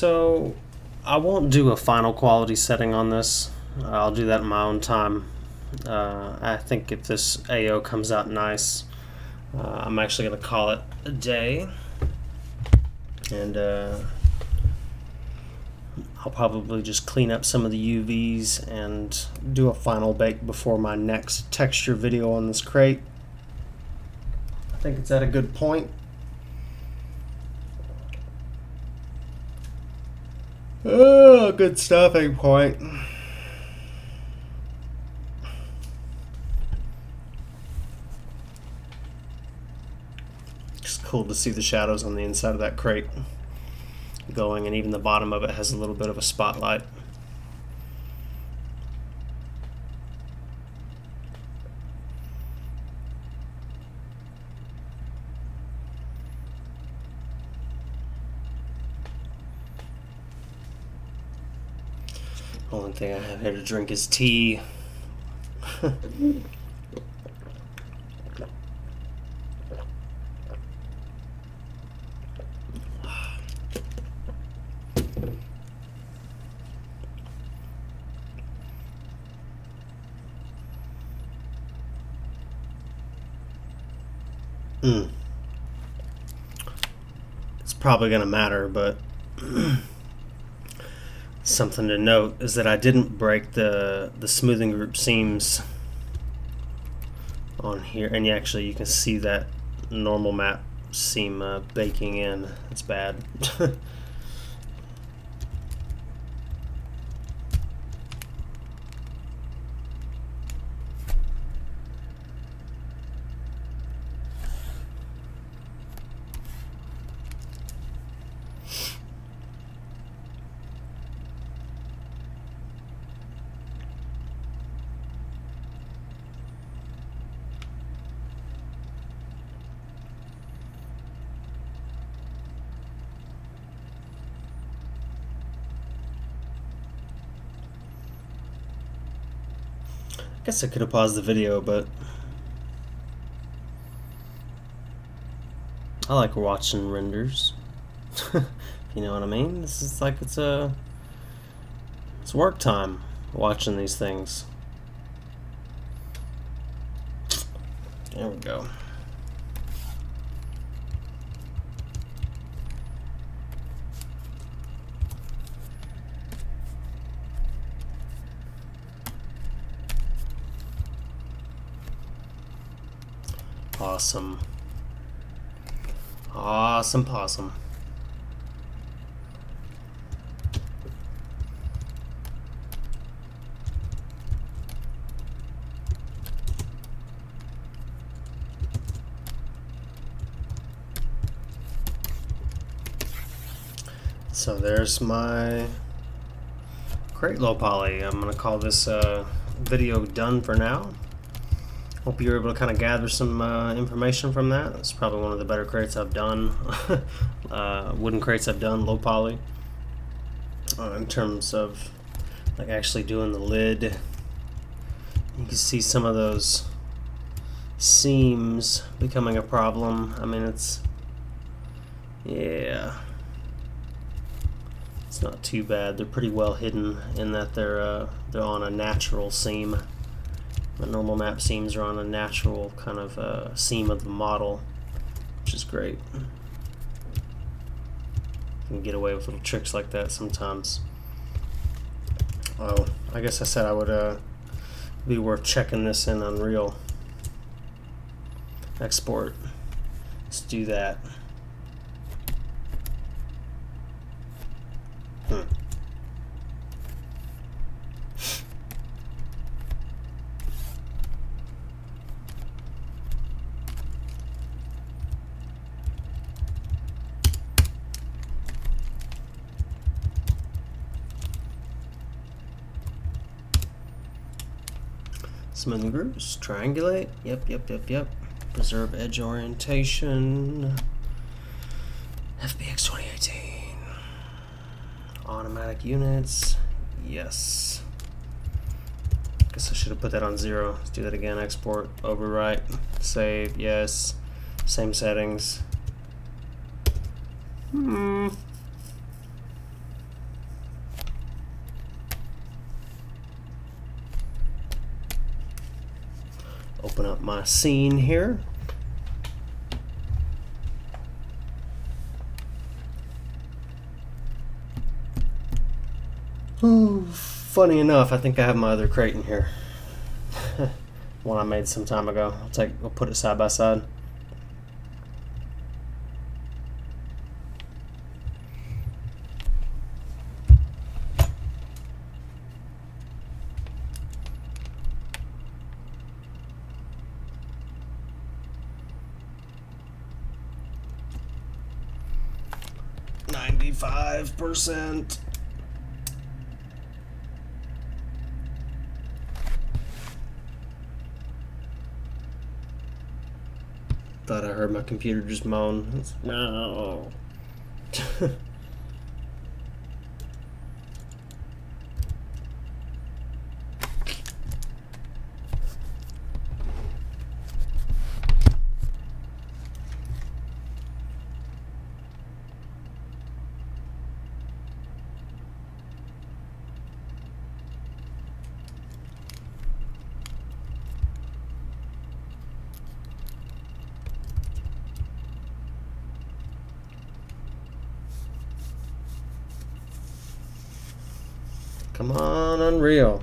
So I won't do a final quality setting on this. I'll do that in my own time. Uh, I think if this AO comes out nice, uh, I'm actually going to call it a day. And uh, I'll probably just clean up some of the UVs and do a final bake before my next texture video on this crate. I think it's at a good point. Oh, good stopping point. It's cool to see the shadows on the inside of that crate going and even the bottom of it has a little bit of a spotlight. Here to drink his tea. Mm. It's probably going to matter, but [clears throat] something to note is that I didn't break the the smoothing group seams on here, and actually you can see that normal map seam uh, baking in. It's bad. [laughs] guess I could have paused the video, but I like watching renders. [laughs] you know what I mean? This is like it's a it's work time watching these things. There we go. Awesome. Awesome possum. So there's my crate low poly. I'm gonna call this uh, video done for now. Hope you're able to kind of gather some uh, information from that. It's probably one of the better crates I've done. [laughs] uh, wooden crates I've done, low poly. Uh, in terms of like actually doing the lid. You can see some of those seams becoming a problem. I mean, it's, yeah. It's not too bad. They're pretty well hidden in that they're, uh, they're on a natural seam. The normal map seams are on a natural kind of uh, seam of the model, which is great. You can get away with little tricks like that sometimes. Oh, I guess I said I would uh, be worth checking this in Unreal. Export. Let's do that. Hmm. And grooves. Triangulate. Yep, yep, yep, yep. Preserve edge orientation. FBX 2018. Automatic units. Yes. Guess I should have put that on zero. Let's do that again. Export, overwrite, save, yes. Same settings. Hmm. Open up my scene here. Ooh, funny enough, I think I have my other crate in here. [laughs] One I made some time ago. I'll take, I'll put it side by side. Percent. Thought I heard my computer just moan. No. [laughs] Come on, Unreal.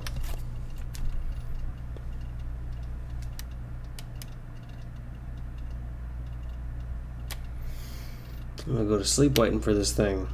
I'm gonna to sleep waiting for this thing.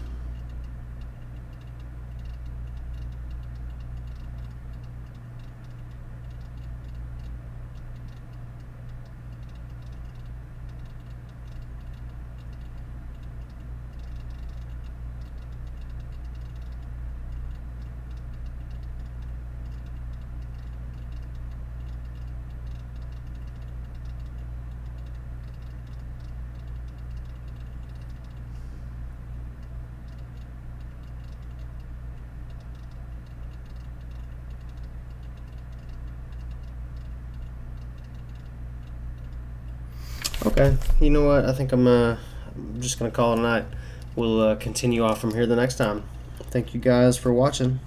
Okay, you know what? I think I'm, uh, I'm just gonna call it a night. We'll uh, continue off from here the next time. Thank you guys for watching.